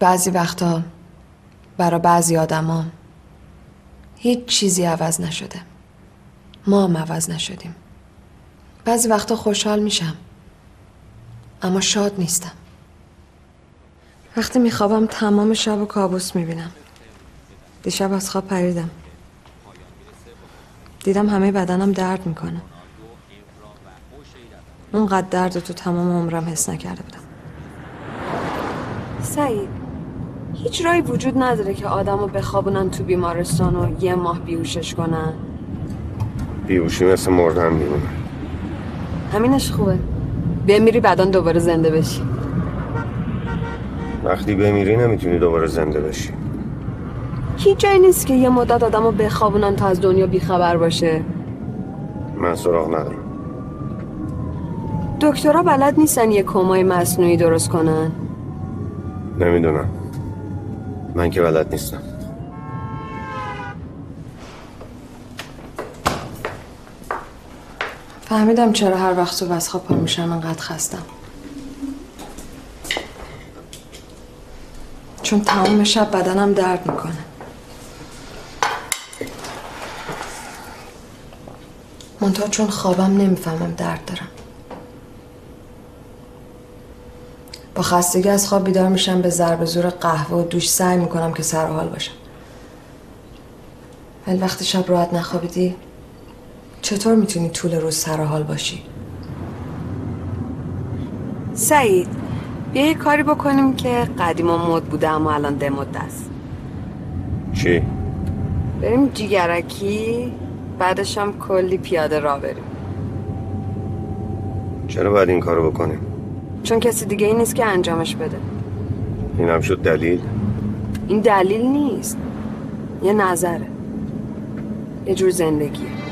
بعضی وقتا برا بعضی آدما هیچ چیزی عوض نشده. ما هم عوض نشدیم. بعضی وقتا خوشحال میشم. اما شاد نیستم. وقتی میخوابم تمام شب و کابوس می‌بینم. دیشب از خواب پریدم. دیدم همه بدنم درد می‌کنه. اونقدر درد تو تمام عمرم حس نکرده بودم. سعید هیچ رای وجود نداره که آدم رو بخوابونن تو بیمارستان و یه ماه بیوشش کنن. بیوشی مثل مردن میمونه. همینش خوبه. بمیری بعدا دوباره زنده بشی. وقتی بمیری نمی‌تونی دوباره زنده بشی. هیچ جایی نیست که یه مدت آدم رو بخوابونن تا از دنیا بیخبر باشه. من سراغ ندارم. دکترها بلد نیستن یه کمای مصنوعی درست کنن. نمی‌دونم. من که بلد نیستم. فهمیدم چرا هر وقت صبح از خواب پا میشم انقدر خستم. چون تمام شب بدنم درد می‌کنه. منتها چون خوابم نمی‌فهمم درد دارم. با خستگی از خواب بیدار میشم به ضرب زور قهوه و دوش سعی می‌کنم که سر حال باشم ولی وقتی شب راحت نخوابیدی چطور می‌تونی طول روز سر حال باشی؟ سعید بیا یه کاری بکنیم که قدیم و مد بوده اما الان دمد است چی؟ بریم جیگرکی بعدش هم کلی پیاده را بریم چرا باید این کارو بکنیم؟ چون کسی دیگه ای نیست که انجامش بده. این هم شد دلیل؟ این دلیل نیست. یه نظره. یه جور زندگیه.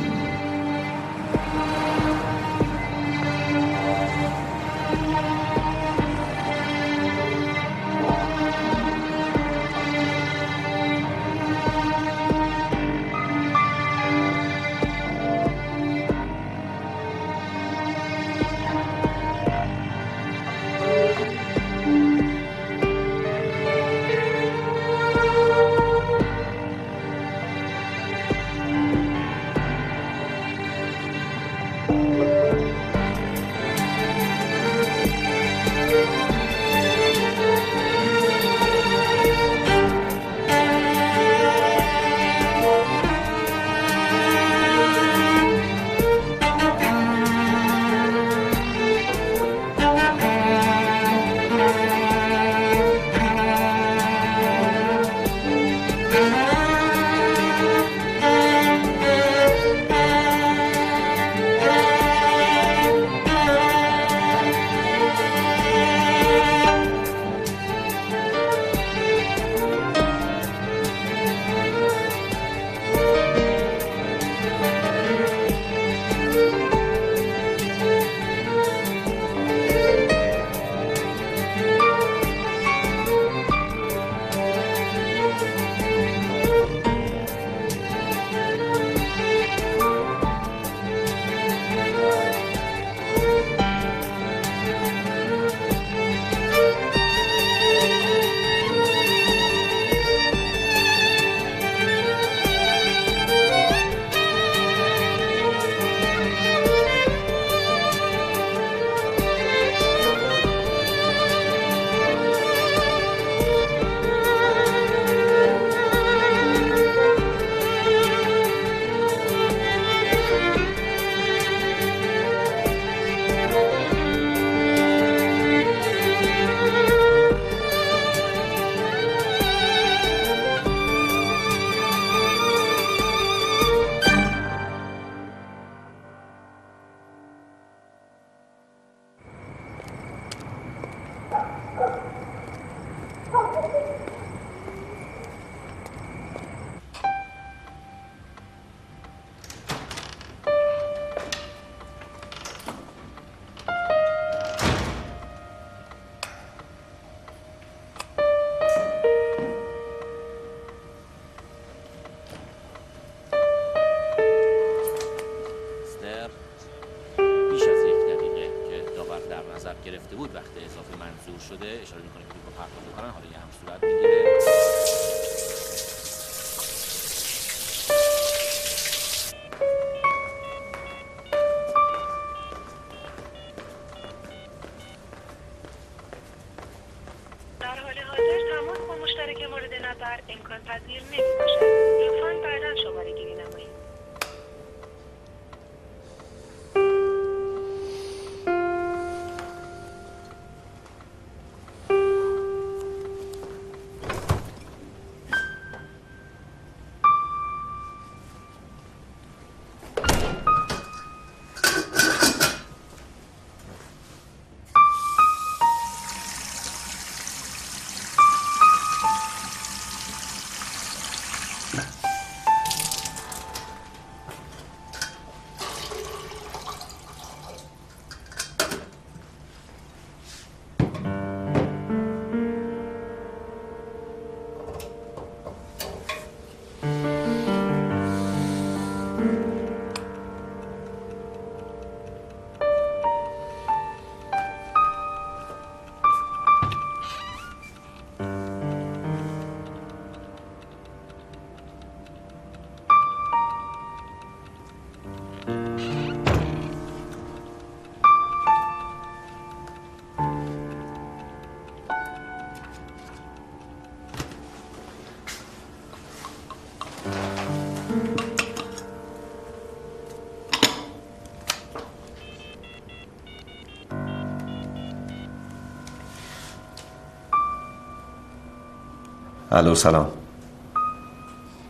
الو سلام.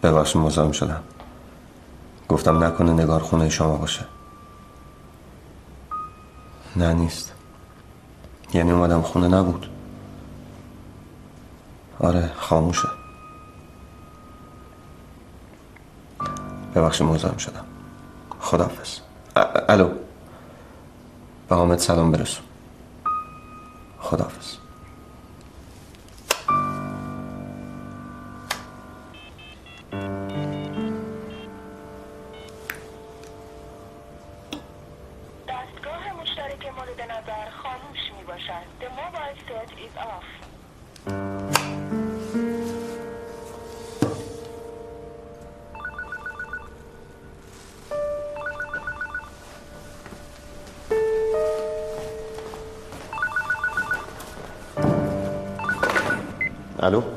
ببخشید مزاحم شدم. گفتم نکنه نگار خونه شما باشه. نه نیست. یعنی اومدم خونه نبود. آره خاموشه. ببخشید مزاحم شدم. خداحافظ. الو. به حامد سلام برسون. خداحافظ.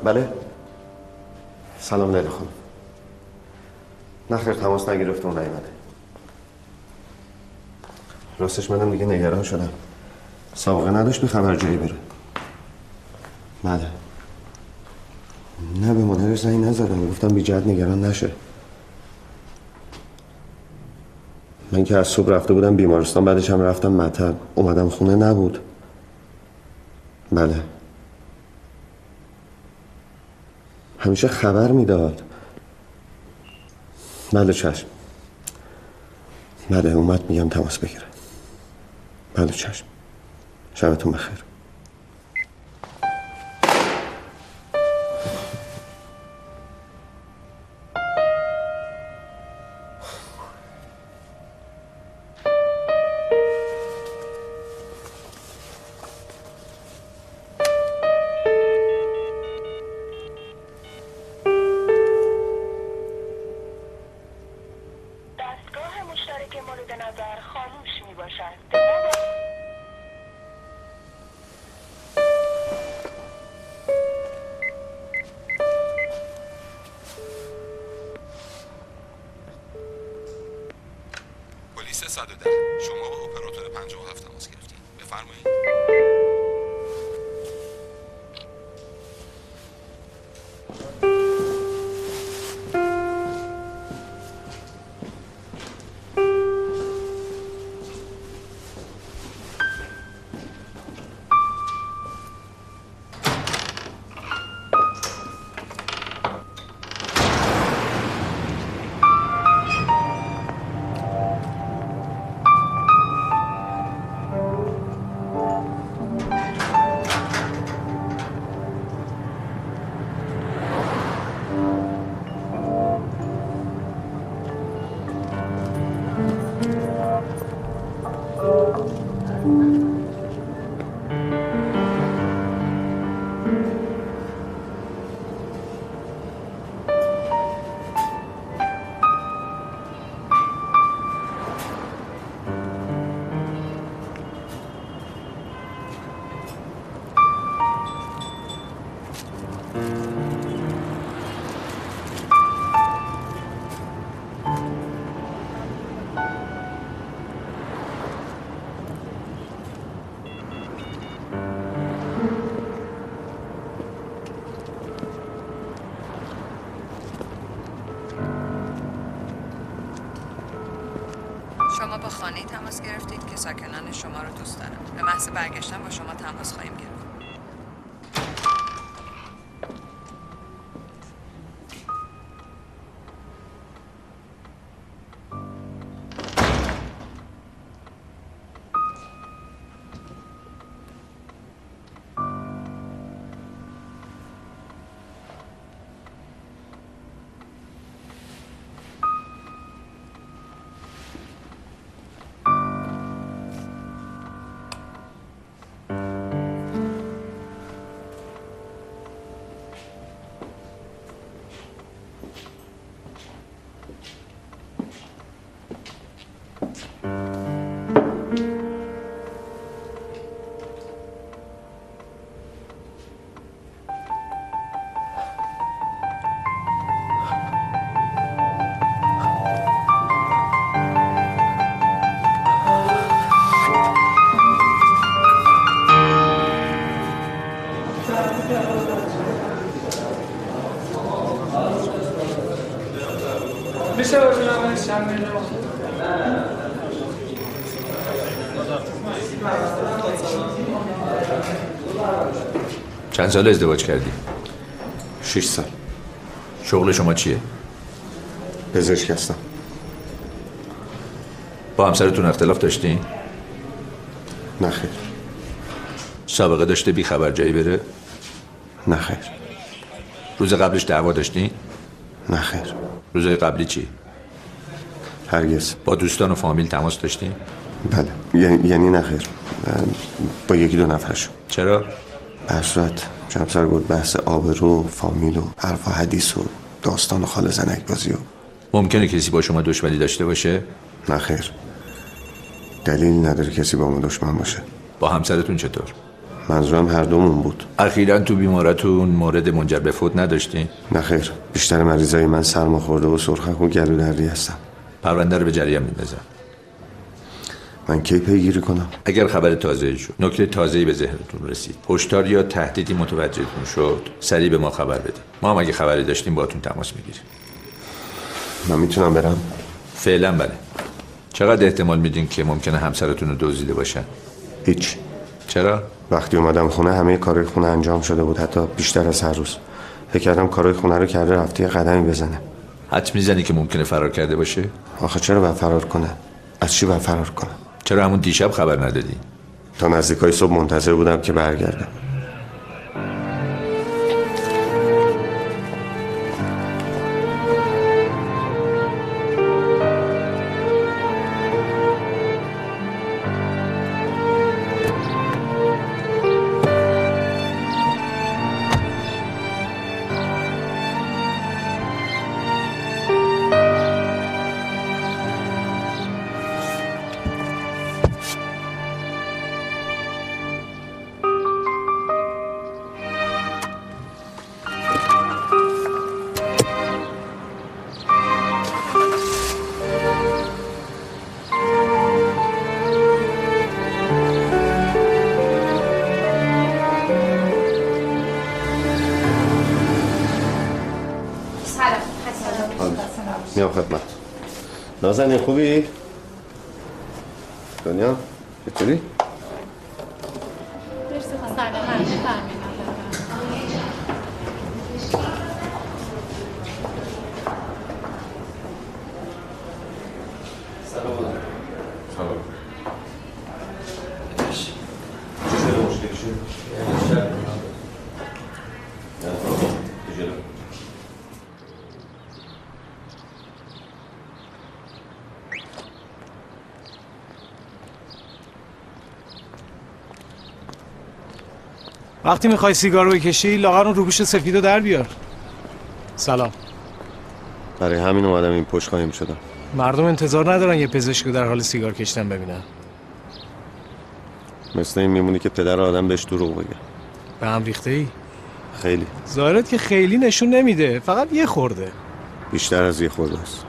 بله. سلام لیلا خانم. نه خیر تماس نگرفته اون نیومده. راستش منم دیگه نگران شدم. سابقه نداشت به خبر جایی بره. بله. نه به مادرش زنگ نزدم. گفتم بی جهت نگران نشه. من که از صبح رفته بودم بیمارستان بعدش هم رفتم مطب. اومدم خونه نبود. بله. همیشه خبر می‌داد. بله چشم. بله اومد میگم تماس بگیره. بله چشم. شبتون بخیر. 310 شما با اپراتور 57 تماس گرفتید بفرمایید. چند سال ازدواج کردی؟ شش سال شغل شما چیه؟ پزشک هستم با همسرتون اختلاف داشتین؟ نه خیر سابقه داشته بی خبر جایی بره؟ نه خیر روز قبلش دعوا داشتین؟ نه خیر روزای قبلی چی؟ هرگز با دوستان و فامیل تماس داشتین؟ بله یعنی یعنی نه خیر با یکی دو نفرشون چرا؟ به صورت سر بود بحث آبرو فامیل و حرف و حدیث و داستان و خال زنک بازی و ممکنه کسی با شما دشمنی داشته باشه؟ نه خیر دلیل نداره کسی با ما دشمن باشه با همسرتون چطور؟ منظورم هر دومون بود اخیرا تو بیمارتون مورد منجر به فوت نداشتین؟ نه خیر بیشتر مریضای من سرما خورده و سرخک و گلو دردی هستم پرونده رو به جریان میندازم من کی پیگیری کنم؟ اگر خبر تازه شد نکته تازه‌ای به ذهنتون رسید هشدار یا تهدیدی متوجهتون شد سریع به ما خبر بده ما هم اگه خبری داشتیم باهاتون تماس می‌گیریم. من می‌تونم برم؟ فعلا بله. چقدر احتمال میدین که ممکنه همسرتون رو دزدیده باشن؟ هیچ. چرا؟ وقتی اومدم خونه همه کارهای خونه انجام شده بود حتی بیشتر از هر روز. فکر کردم کارهای خونه رو کرده رفته یه قدمی بزنه. حد می‌زنی که ممکنه فرار کرده باشه؟ آخه چرا باید فرار کنه؟ از چی باید فرار کنه؟ چرا همون دیشب خبر ندادی؟ تا نزدیکای صبح منتظر بودم که برگرده খুবই وقتی می‌خوای سیگار بکشی لاغر اون روبوش سفیدو در بیار. سلام. برای همین اومدم این پشت خواهیم شدم. مردم انتظار ندارن یه پزشکو در حال سیگار کشیدن ببینن. مثل این میمونی که پدر آدم بهش دروغ بگه. به هم ریخته ای خیلی. ظاهرت که خیلی نشون نمیده فقط یه خورده. بیشتر از یه خورده است.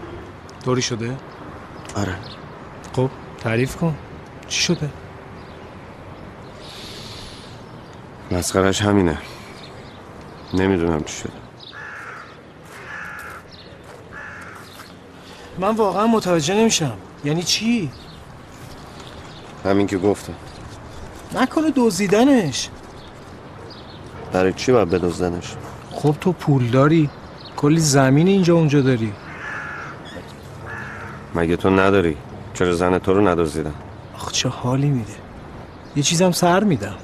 طوری شده؟ آره. خب تعریف کن. چی شده؟ مسخرش همینه. نمی‌دونم چی شده. من واقعا متوجه نمیشم. یعنی چی؟ همین که گفتم. نکنه دزدیدنش. برای چی باید بدزدنش؟ خب تو پول داری. کلی زمین اینجا اونجا داری. مگه تو نداری؟ چرا زن تو رو ندزدیدن آخ چه حالی میده. یه چیزم سر میدم.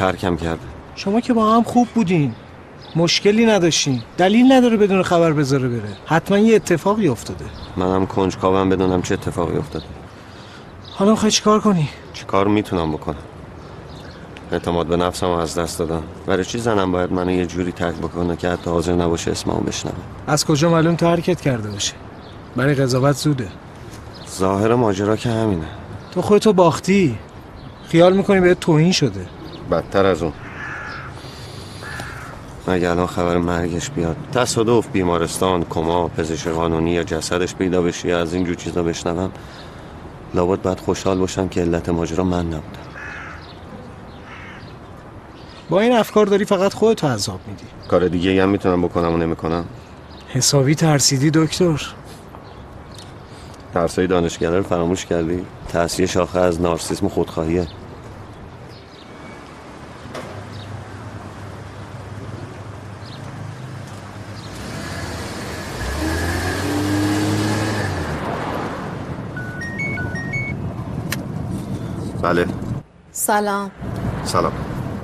ترکم کرده. شما که با هم خوب بودین. مشکلی نداشتین. دلیل نداره بدون خبر بذاره بره. حتما یه اتفاقی افتاده. منم کنجکاوم بدونم چه اتفاقی افتاده. حالا می‌خوای چیکار کنی؟ چی کار می‌تونم بکنم؟ اعتماد به نفسم از دست دادم برای چی زنم باید منو یه جوری ترک بکنه که حتی حاضر نباشه اسممو بشنوه؟ از کجا معلوم تو حرکت کرده باشه؟ برای قضاوت زوده. ظاهر ماجرا که همینه. تو خودتو باختی. خیال می‌کنی بهت توهین شده. بدتر از اون. مگه الان خبر مرگش بیاد؟ تصادف بیمارستان کما پزشک قانونی یا جسدش پیدا بشه یا از اینجور چیزا بشنوم لابد باید خوشحال باشم که علت ماجرا من نبودم با این افکار داری فقط خودتو عذاب میدی. کار دیگه هم می‌تونم بکنم و نمی‌کنم؟ حسابی ترسیدی دکتر. درسای دانشگاه رو فراموش کردی؟ تأثیر شاخه از نارسیسم خودخواهیه. سلام. سلام.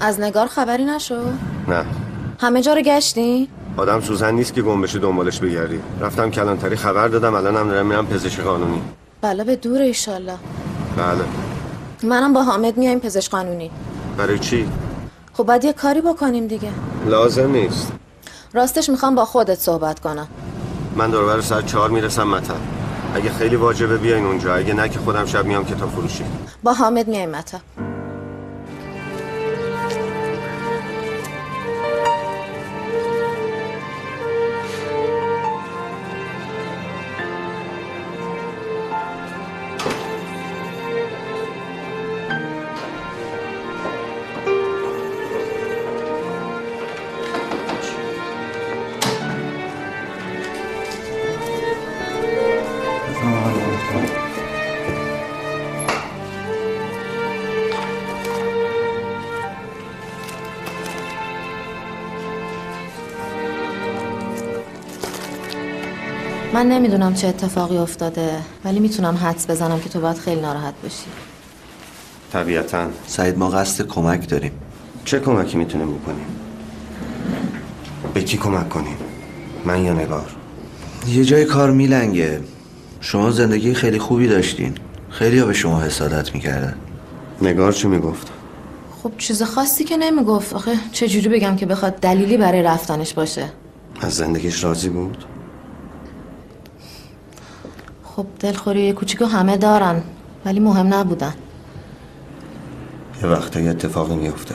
از نگار خبری نشو؟ نه. همه جا رو گشتی؟ آدم سوزن نیست که گم بشه دنبالش بگردی. رفتم کلانتری خبر دادم الانم دارم میرم پزشک قانونی. بله به دور ایشالله. بله. منم با حامد میایم پزشک قانونی. برای چی؟ خب باید یه کاری بکنیم دیگه. لازم نیست. راستش می‌خوام با خودت صحبت کنم. من دوربر ساعت چهار می‌رسم مطب اگه خیلی واجبه بیاین اونجا. اگه نه که خودم شب میام کتاب فروشی. با حامد میایم مطب من نمی‌دونم چه اتفاقی افتاده ولی می‌تونم حدس بزنم که تو باید خیلی ناراحت باشی طبیعتا. سعید ما قصد کمک داریم. چه کمکی می‌تونیم بکنیم؟ به کی کمک کنیم؟ من یا نگار؟ یه جای کار میلنگه. شما زندگی خیلی خوبی داشتین. خیلی ها به شما حسادت می‌کردن. نگار چی می‌گفت؟ خب چیز خاصی که نمی‌گفت. آخه چجوری بگم که بخواد دلیلی برای رفتنش باشه؟ از زندگیش راضی بود؟ خب دلخوری یه کوچیکو همه دارن ولی مهم نبودن. یه وقتا یه اتفاقی میفته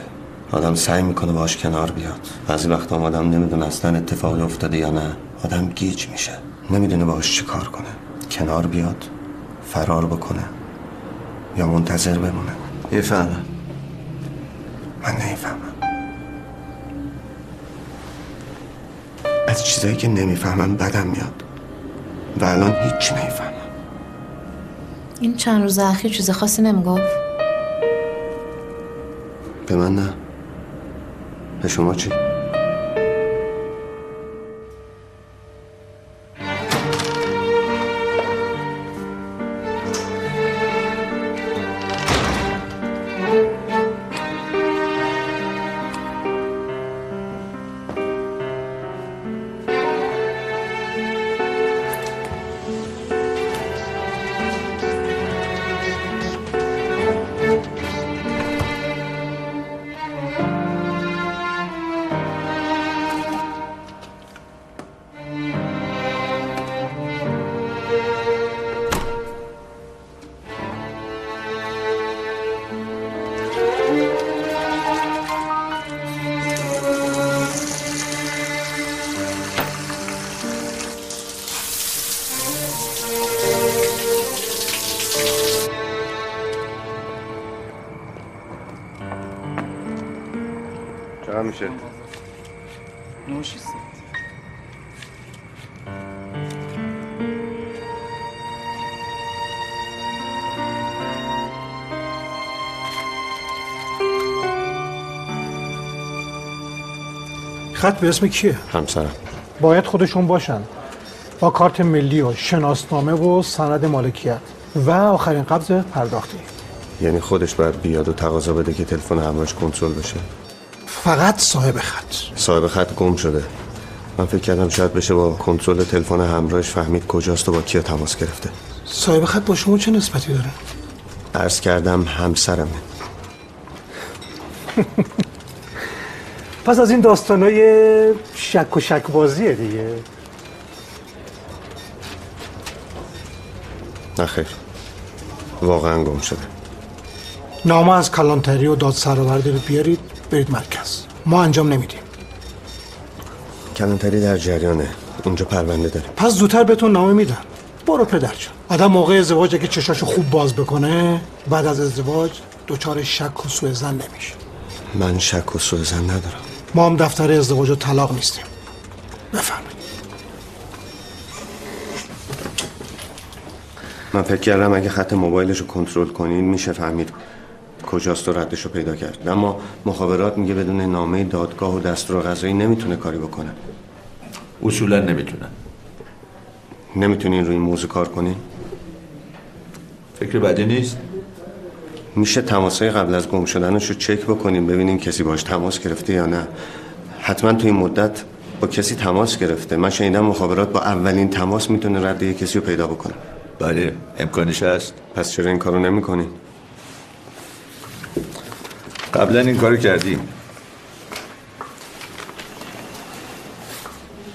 آدم سعی می‌کنه باش کنار بیاد. بعضی وقتا آدم نمی‌دونه اصلا اتفاقی افتاده یا نه. آدم گیج میشه. نمی‌دونه باش چی کار کنه. کنار بیاد فرار بکنه یا منتظر بمونه. می‌فهمم. من نمی‌فهمم. از چیزایی که نمی‌فهمم بدم میاد. و الان هیچی نمی‌فهمم. این چند روز اخیر چیز خاصی نمی‌گفت؟ به من نه. به شما چی؟ خط به اسم کیه؟ همسرم. باید خودشون باشن. با کارت ملی و شناسنامه و سند مالکیت. و آخرین قبض پرداختی. یعنی خودش باید بیاد و تقاضا بده که تلفن همراهش کنترل بشه؟ فقط صاحب خط. صاحب خط گم شده. من فکر کردم شاید بشه با کنترل تلفن همراهش فهمید کجاست و با کیا تماس گرفته. صاحب خط با شما چه نسبتی داره؟ عرض کردم همسرمه. پس از این داستانای شک و شک بازیه دیگه. نه خیر. واقعا گم شده. نامه از کلانتری و دادسرآورده رو بیارید برید مرکز. ما انجام نمیدیم. کلانتری در جریانه. اونجا پرونده داره. پس زودتر بهتون نامه میدن برو پدر جان. آدم موقع ازدواج که چشاشو خوب باز بکنه بعد از ازدواج دچار شک و سوء زن نمیشه. من شک و سوء زن ندارم. ما هم دفتر ازدواج و طلاق نیستیم. بفرمایید. من فکر کردم اگه خط موبایلش رو کنترل کنین میشه فهمید کجاست و ردش رو پیدا کرد. اما مخابرات میگه بدون نامه دادگاه و دستور قضایی نمی‌تونه کاری بکنه. اصولا نمی‌تونن نمی‌تونین روی این موضوع کار کنین؟ فکر بدی نیست؟ میشه تماسای قبل از گم شدنش رو چک بکنیم ببینیم کسی باش تماس گرفته یا نه. حتما توی این مدت با کسی تماس گرفته. من شنیدم مخابرات با اولین تماس می‌تونه رد یه کسی رو پیدا بکنه. بله امکانش هست. پس چرا این کارو نمی‌کنین قبلا این کارو کردیم.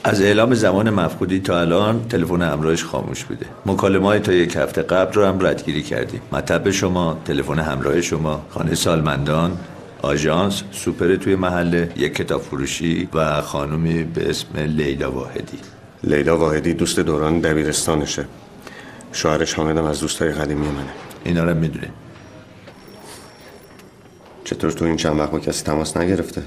از اعلام زمان مفقودی تا الان تلفن همراهش خاموش بوده. مکالمه های تا یک هفته قبل رو هم ردگیری کردیم. مطب شما تلفن همراه شما خانه سالمندان آژانس سوپر توی محله یک کتاب فروشی و خانومی به اسم لیلا واحدی. لیلا واحدی دوست دوران دبیرستانشه. شوهرش حامدم از دوستای قدیمی منه. اینا رو می‌دونیم چطور تو این چند وقت با کسی تماس نگرفته؟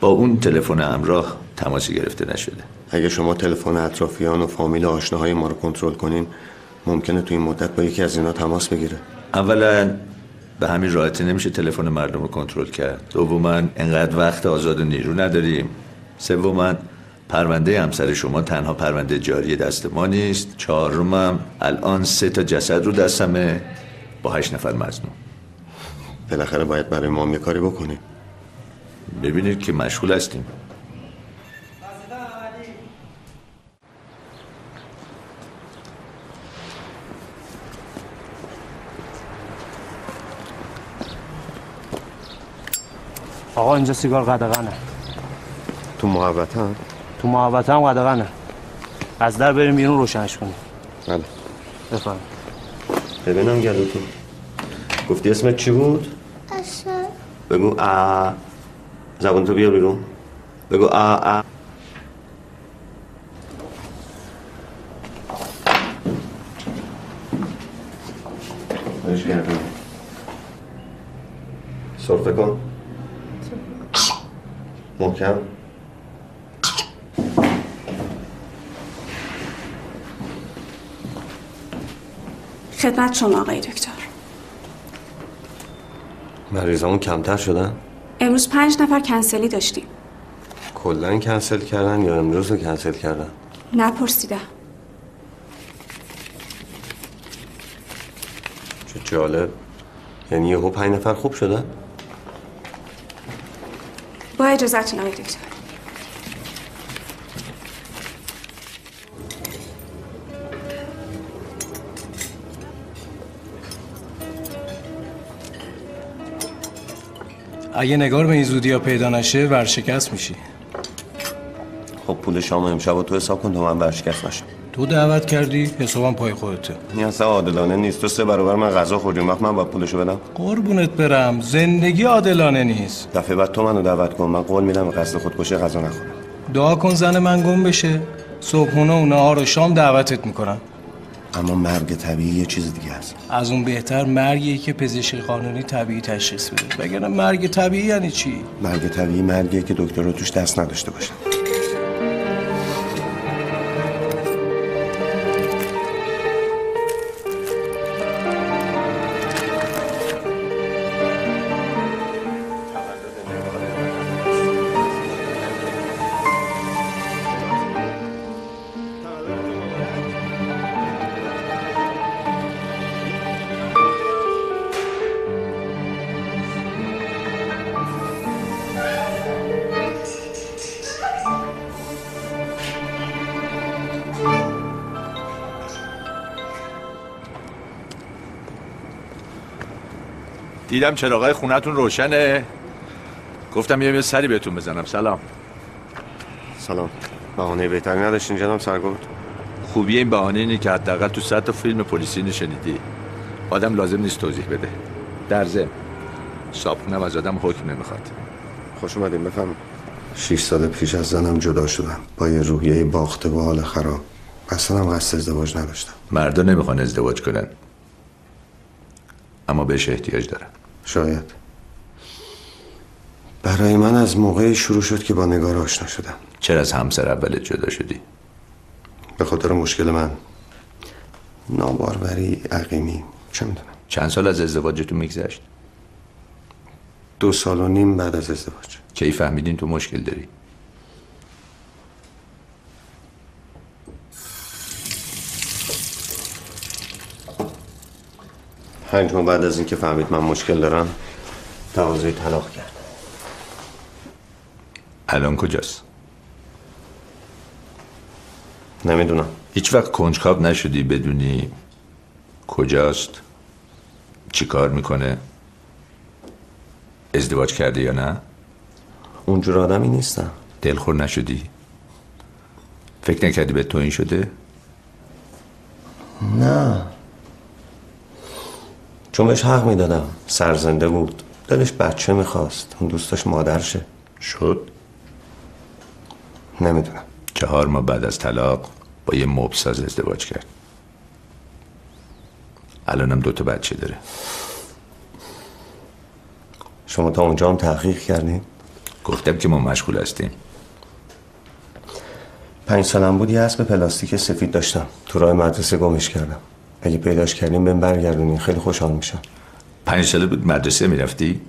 با اون تلفن همراه تماسی گرفته نشده. اگه شما تلفن اطرافیان و فامیل و آشناهای ما رو کنترل کنین ممکنه تو این مدت با یکی از اینا تماس بگیره. اولا به همین راحتی نمیشه تلفن مردم رو کنترل کرد. دوما انقدر وقت آزاد و نیرو نداریم. سوما پرونده همسر شما تنها پرونده جاری دست ما نیست. چهارمم الان سه تا جسد رو دستمه. با هشت نفر مزنون بالاخره باید برای ما یه کاری بکنیم. ببینید که مشغول هستیم. آقا اینجا سیگار قدغنه. تو محبت هم؟ تو محوطه هم قدغنه. از در بریم بیرون روشنش کنیم. بله. بفرم ببینم گلو تو گفتی اسمت چی بود؟ اصلا. بگو آ. زبون تو بیا بیرون. بگو آ آ. برش گردم صرفه کن. محکم. خدمت شما آقای دکتر. مریضامون کمتر شدن؟ امروز پنج نفر کنسلی داشتیم کلا کنسل کردن یا امروز رو کنسل کردن؟ نپرسیدم چه جالب یعنی یهو پنج نفر خوب شدن؟ با اجازتون آقای دکتر اگه نگار به این زودی ها پیدا نشه ورشکست میشی. خب پول شام امشب تو حساب کن تا من ورشکست نشم. تو دعوت کردی حسابم پای خودته. این اصلا عادلانه نیست. تو سه برابر من غذا خوردیم. وقت من باید پولشو بدم؟ قربونت برم. زندگی عادلانه نیست. دفعه بعد تو منو دعوت کن. من قول میدم قصد خودکشی غذا نخورم. دعا کن زن من گم بشه. صبحونه و نهار و شام دعوتت می‌کنم. اما مرگ طبیعی یه چیز دیگه است. از اون بهتر مرگی که پزشک قانونی طبیعی تشخیص بده. وگرنه مرگ طبیعی یعنی چی؟ مرگ طبیعی مرگیه که دکتر رو توش دست نداشته باشه. دیدم چراغای خونتون روشنه. گفتم یه سری بهتون بزنم. سلام. سلام. بهانه بهتری نداشتین جناب سرگرد؟ خوبی این بهانه اینه که حداقل تو صد تا فیلم پلیسی نشنیدی آدم لازم نیست توضیح بده. در ضمن صابخونم از آدم حکم نمی‌خواد. خوش اومدین بفهم شیش سال پیش از زنم جدا شدم. با یه روحیه باخته و حال خراب. اصلا هم قصد ازدواج نداشتم. مردا نمی‌خوان ازدواج کنن. اما بهش احتیاج دارن. شاید. برای من از موقعی شروع شد که با نگار آشنا شدم. چرا از همسر اولت جدا شدی؟ به خاطر مشکل من. ناباروری عقیمی چه می‌دونم. چند سال از ازدواجتون میگذشت؟ دو سال و نیم بعد از ازدواج. کی فهمیدین تو مشکل داری؟ پنج ماه بعد از اینکه فهمید من مشکل دارم تقاضای طلاق کرد. الان کجاست؟ نمی‌دونم. هیچ وقت کنجکاو نشدی بدونی کجاست چی کار می‌کنه ازدواج کرده یا نه؟ اونجور آدمی نیستم. دلخور نشدی؟ فکر نکردی به تو این شده؟ نه. چون بهش حق می‌دادم. سرزنده بود. دلش بچه می‌خواست. اون دوستاش مادرشه. شد؟ نمی‌دونم. چهار ماه بعد از طلاق با یه مبساز ازدواج کرد. الانم دوتا بچه داره. شما تا اونجا هم تحقیق کردین؟ گفتم که ما مشغول هستیم. پنج سالم بود یه اسب پلاستیک سفید داشتم. تو راه مدرسه گمش کردم. اگه پیداش کردیم بهم برگردونین. خیلی خوشحال میشم. پنج ساله بود مدرسه می‌رفتی؟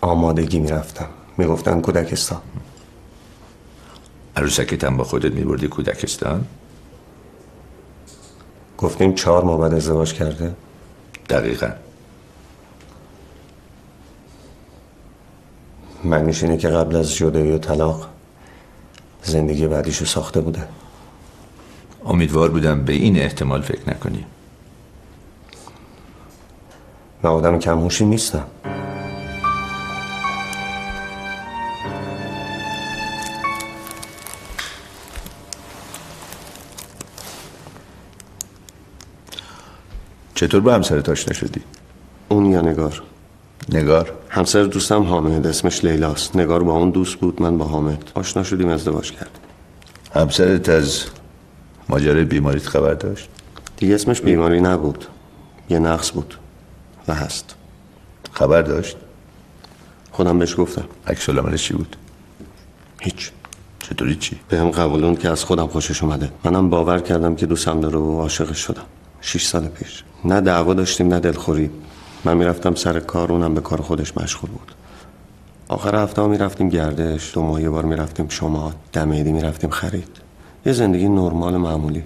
آمادگی می‌رفتم. می‌گفتن کودکستان. عروسکتم با خودت میبردی کودکستان؟ گفتیم چهار ماه بعد ازدواج کرده. دقیقا. معنیش اینه که قبل از جدایی و طلاق زندگی بعدیشو ساخته بوده. امیدوار بودم به این احتمال فکر نکنی. من آدم کمهوشی نیستم. چطور با همسرت آشنا شدی؟ اون یا نگار؟ نگار؟ همسر دوستم حامد اسمش لیلاست. نگار با اون دوست بود من با حامد. آشنا شدیم ازدواج کرد همسرت از ماجرای بیماریت خبر داشت؟ دیگه اسمش بیماری نبود. یه نقص بود و هست. خبر داشت؟ خودم بهش گفتم. عکس چی بود؟ هیچ. چطوری چی؟ به هم قبولون که از خودم خوشش اومده. منم باور کردم که دوستم داره و عاشقش شدم. شیش سال پیش. نه دعوا داشتیم نه دلخوری. من می‌رفتم سر کار اونم به کار خودش مشغول بود. آخر هفته ها می‌رفتیم گردش دو ماه یه بار می‌رفتیم شما دمیدی می‌رفتیم خرید. یه زندگی نرمال معمولی.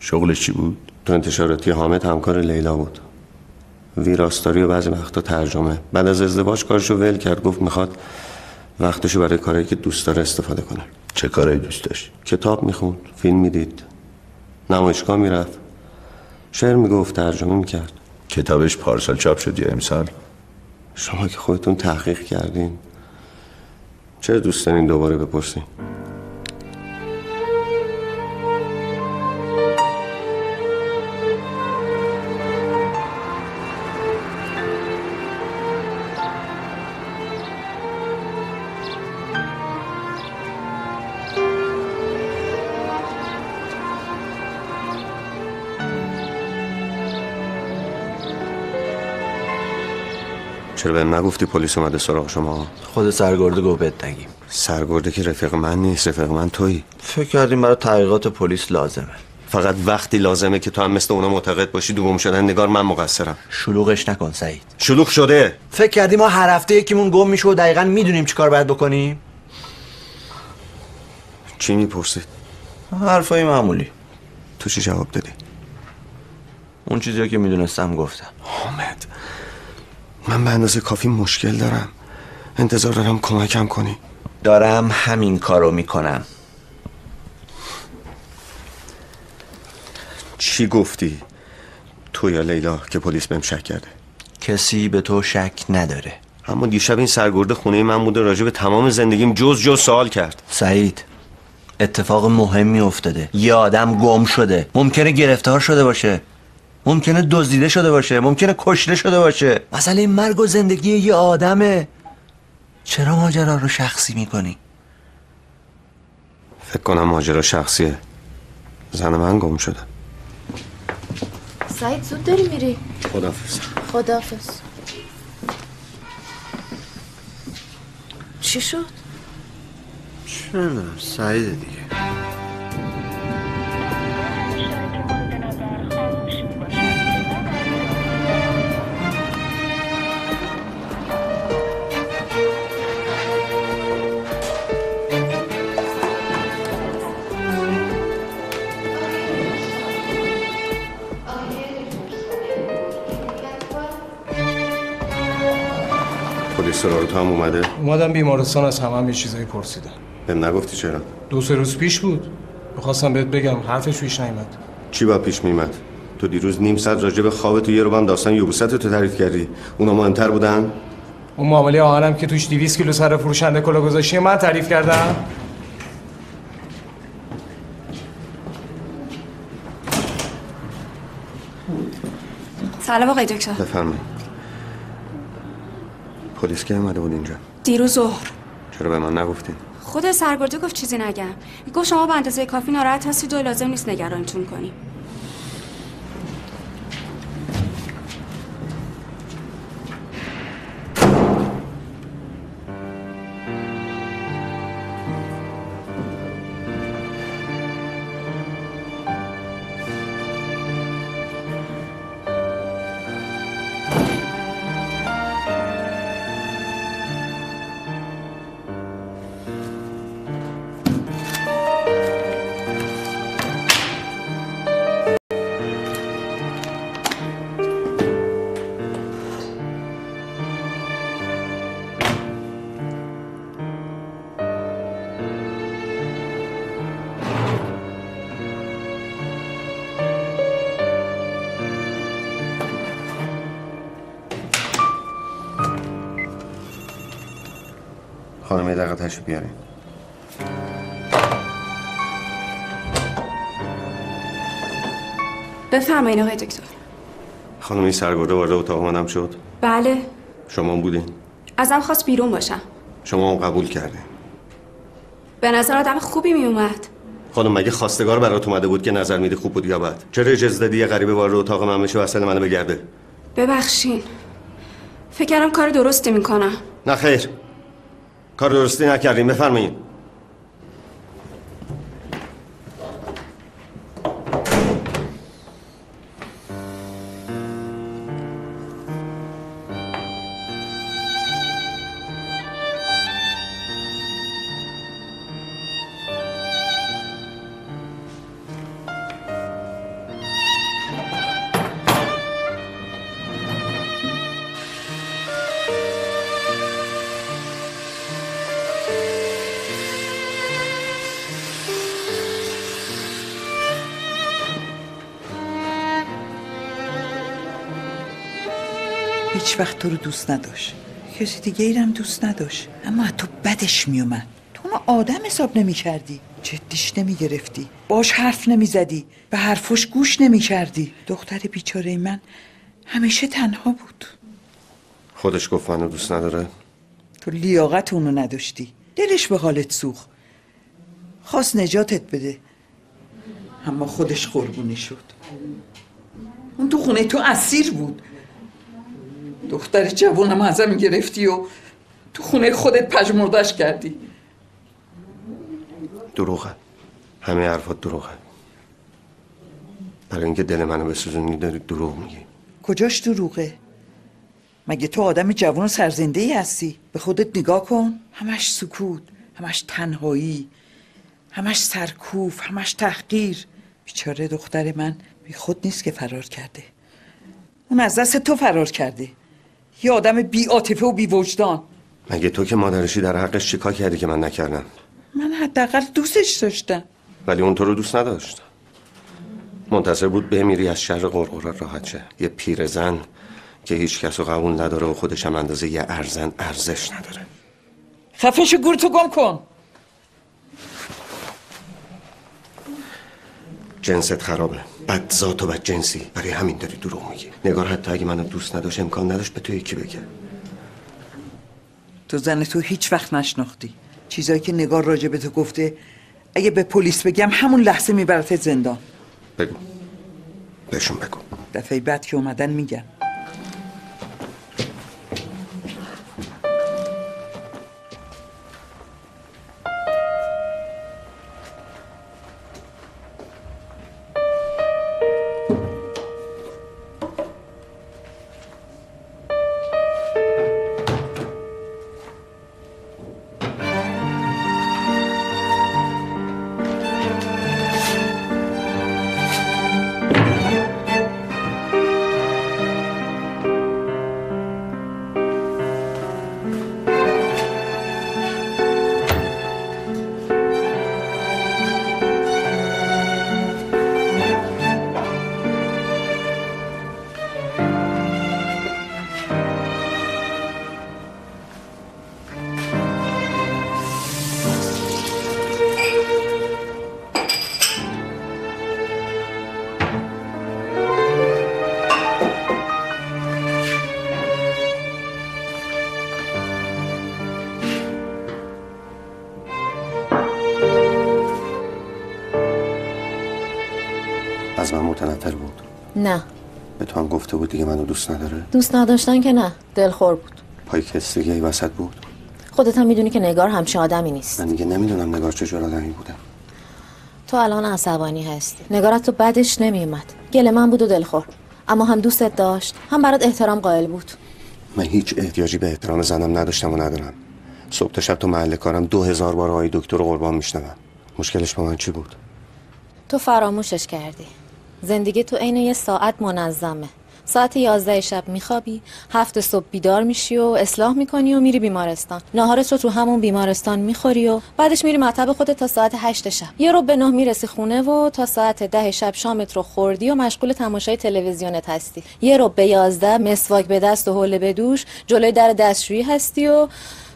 شغلش چی بود؟ تو انتشاراتی حامد همکار لیلا بود. ویراستاری و بعضی وقتا ترجمه. بعد از ازدواج کارشو ول کرد گفت می‌خواد وقتشو برای کاری که دوست داره استفاده کنه. چه کارایی دوست داشت؟ کتاب می‌خوند فیلم می‌دید. نمایشگاه می‌رفت. شعر می‌گفت ترجمه می‌کرد. کتابش پارسال چاپ شد یا امسال؟ شما که خودتون تحقیق کردین چرا دوست دارین دوباره بپرسین؟ چرا بهم نگفتی پلیس اومده سراغ شما؟ خود سرگرده گفت بهت نگیم. سرگرده که رفیق من نیست رفیق من تویی. فکر کردیم برای تحقیقات پلیس لازمه. فقط وقتی لازمه که تو هم مثل اونا معتقد باشی دوم شدن نگار من مقصرم. شلوغش نکن سعید. شلوغ شده. فکر کردیم ما هر هفته یکیمون گم میشه و دقیقا می‌دونیم چیکار باید بکنیم؟ چی می‌پرسید حرفای معمولی. تو چی جواب دادی؟ اون چیزی که می‌دونستم گفتم. حامد. من به اندازه کافی مشکل دارم. انتظار دارم کمکم کنی. دارم همین کارو می‌کنم. چی گفتی؟ تو یا لیلا که پلیس بهم شک کرده. کسی به تو شک نداره. اما دیشب این سرگرده خونه من بوده راجع به تمام زندگیم جز جز سوال کرد. سعید اتفاق مهمی افتاده. یه آدم گم شده. ممکنه گرفتار شده باشه. ممکنه دزدیده شده باشه ممکنه کشته شده باشه. مسئله مرگ و زندگی یه آدمه. چرا ماجرا رو شخصی می‌کنی؟ فکر کنم ماجرا شخصیه. زن من گم شده. سعید زود داری میری؟ خدافز خداحافظ. چی شد؟ چه سعید دیگه. تو هم اومده؟ اومدم بیمارستان از همه هم یه چیزایی پرسیدم. بهم نگفتی چرا؟ دو سه روز پیش بود. می‌خواستم بهت بگم حرفش پیش نیومد. چی با پیش میمد تو دیروز نیم ساعت راجع به خواب تو یه رو هم داستان یوبوست تو تعریف کردی. اونا مهمتر بودن؟ اون معامله آهنم که توش 200 کیلو سر فروشنده کلا گذاشتی من تعریف کردم. سلام آقای دکتر. بفرمایید. پلیس که اومده بود اینجا؟ دیروز ظهر. چرا به من نگفتین؟ خود سرگرده گفت چیزی نگم. گفت شما به اندازه کافی ناراحت هستید و لازم نیست نگرانتون کنیم. خانم یه دقیقه تشریف بیارین. بفرمایین آقای دکتر. خانم این سرگرده وارد اتاق منم شد؟ بله. شما بودین؟ ازم خواست بیرون باشم. شما هم قبول کردین. به نظر آدم خوبی می اومد. خانم مگه خواستگار برات اومده بود که نظر میده خوب بود یا بد؟ چرا اجازه دادی یه غریبه وارد اتاق من بشه وسط منو بگرده؟ ببخشین. فکر کردم کار درستی می‌کنم. نه خیر. کار درستی نکردیم بفرمایید. وقت تو رو دوست نداشت. کسی دیگه ایرم دوست نداشت. اما تو بدش میومد. تو اونو آدم حساب نمی کردی جدیش نمی گرفتی باش حرف نمی زدی به حرفش گوش نمی کردی دختر بیچاره من همیشه تنها بود. خودش گفت منو دوست نداره. تو لیاقت اونو نداشتی. دلش به حالت سوخت. خواست نجاتت بده. اما خودش قربونی شد. اون تو خونه تو اسیر بود. دختر جوانم ازم گرفتی و تو خونه خودت پژمردش کردی. دروغه. همه حرفات دروغه. برای اینکه دل منو بسوزونی داری دروغ میگی. کجاش دروغه؟ مگه تو آدم جوان و سرزنده ای هستی؟ به خودت نگاه کن. همش سکوت همش تنهایی همش سرکوف همش تحقیر. بیچاره دختر من بی خود نیست که فرار کرده. اون از دست تو فرار کرده. یه آدم بی عاطفه و بی وجدان. مگه تو که مادرشی در حقش چیکار کردی که من نکردم؟ من حداقل دوستش داشتم. ولی اون تو رو دوست نداشت. منتظر بود بمیری از شر قرقره راحت شه. یه پیرزن که هیچ کس رو قبول نداره و خودش هم اندازه یه ارزن ارزش نداره. خفش گورتو گم کن. جنست خرابه. بد ذات و بد جنسی برای همین داری دروغ میگی. نگار حتی اگه منو دوست نداشت امکان نداشت به تو یکی بگه. تو زن تو هیچ وقت نشناختی. چیزایی که نگار راجع به تو گفته اگه به پلیس بگم همون لحظه میبرتت زندان. بگو. بهشون بگو. دفعه بعد که اومدن میگن. متنفر بود. نه. به تو هم گفته بود دیگه منو دوست نداره؟ دوست نداشتن که نه. دلخور بود. پای کستگی وسط بود؟ خودت هم می‌دونی که نگار همچین آدمی نیست. من دیگه نمی‌دونم نگار چه جور آدمی بوده. تو الان عصبانی هستی. نگارت تو بدش نمیومد گل من بود و دلخور. اما هم دوستت داشت هم برات احترام قائل بود. من هیچ احتیاجی به احترام زنم نداشتم و ندارم. صبح تا شب تو محل کارم دو هزار بار آقای دکتر قربان میشنوم. مشکلش با من چی بود؟ تو فراموشش کردی. زندگی تو عین یه ساعت منظمه. ساعت یازده شب میخوابی هفت صبح بیدار میشی و اصلاح می‌کنی و میری بیمارستان. ناهارت رو تو همون بیمارستان می‌خوری و بعدش میری مطب خودت تا ساعت هشت شب. یه رو به نه می‌رسی خونه و تا ساعت ده شب شامت رو خوردی و مشغول تماشای تلویزیونت هستی. یه رو به یازده مسواک به دست و حوله به دوش جلوی در دستشویی هستی و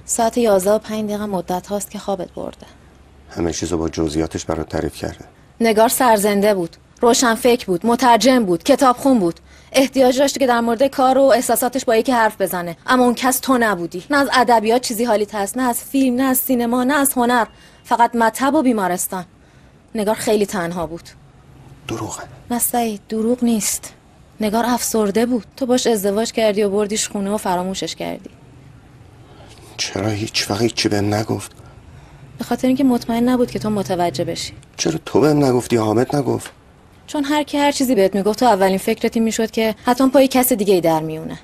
ساعت یازده و پنج دقیقه مدت هاست که خوابت برده. همه چیزو با جزئیاتش برات تعریف کرده. نگار سرزنده بود. روشن فکر بود مترجم بود کتابخون بود. احتیاج داشت که در مورد کار و احساساتش با یکی حرف بزنه. اما اون کس تو نبودی. نه از ادبیات چیزی حالیت هست نه از فیلم نه از سینما نه از هنر. فقط مطب و بیمارستان. نگار خیلی تنها بود. دروغه. نه سعید دروغ نیست. نگار افسرده بود. تو باش ازدواج کردی و بردیش خونه و فراموشش کردی. چرا هیچ وقت هیچی بهم نگفت؟ به خاطر اینکه مطمئن نبود که تو متوجه بشی. چرا تو بهم نگفتی؟ حامد نگفت. چون هر کی هر چیزی بهت می‌گفت تو اولین فکرتی می‌شد که حتما پای کس دیگه ای در میونه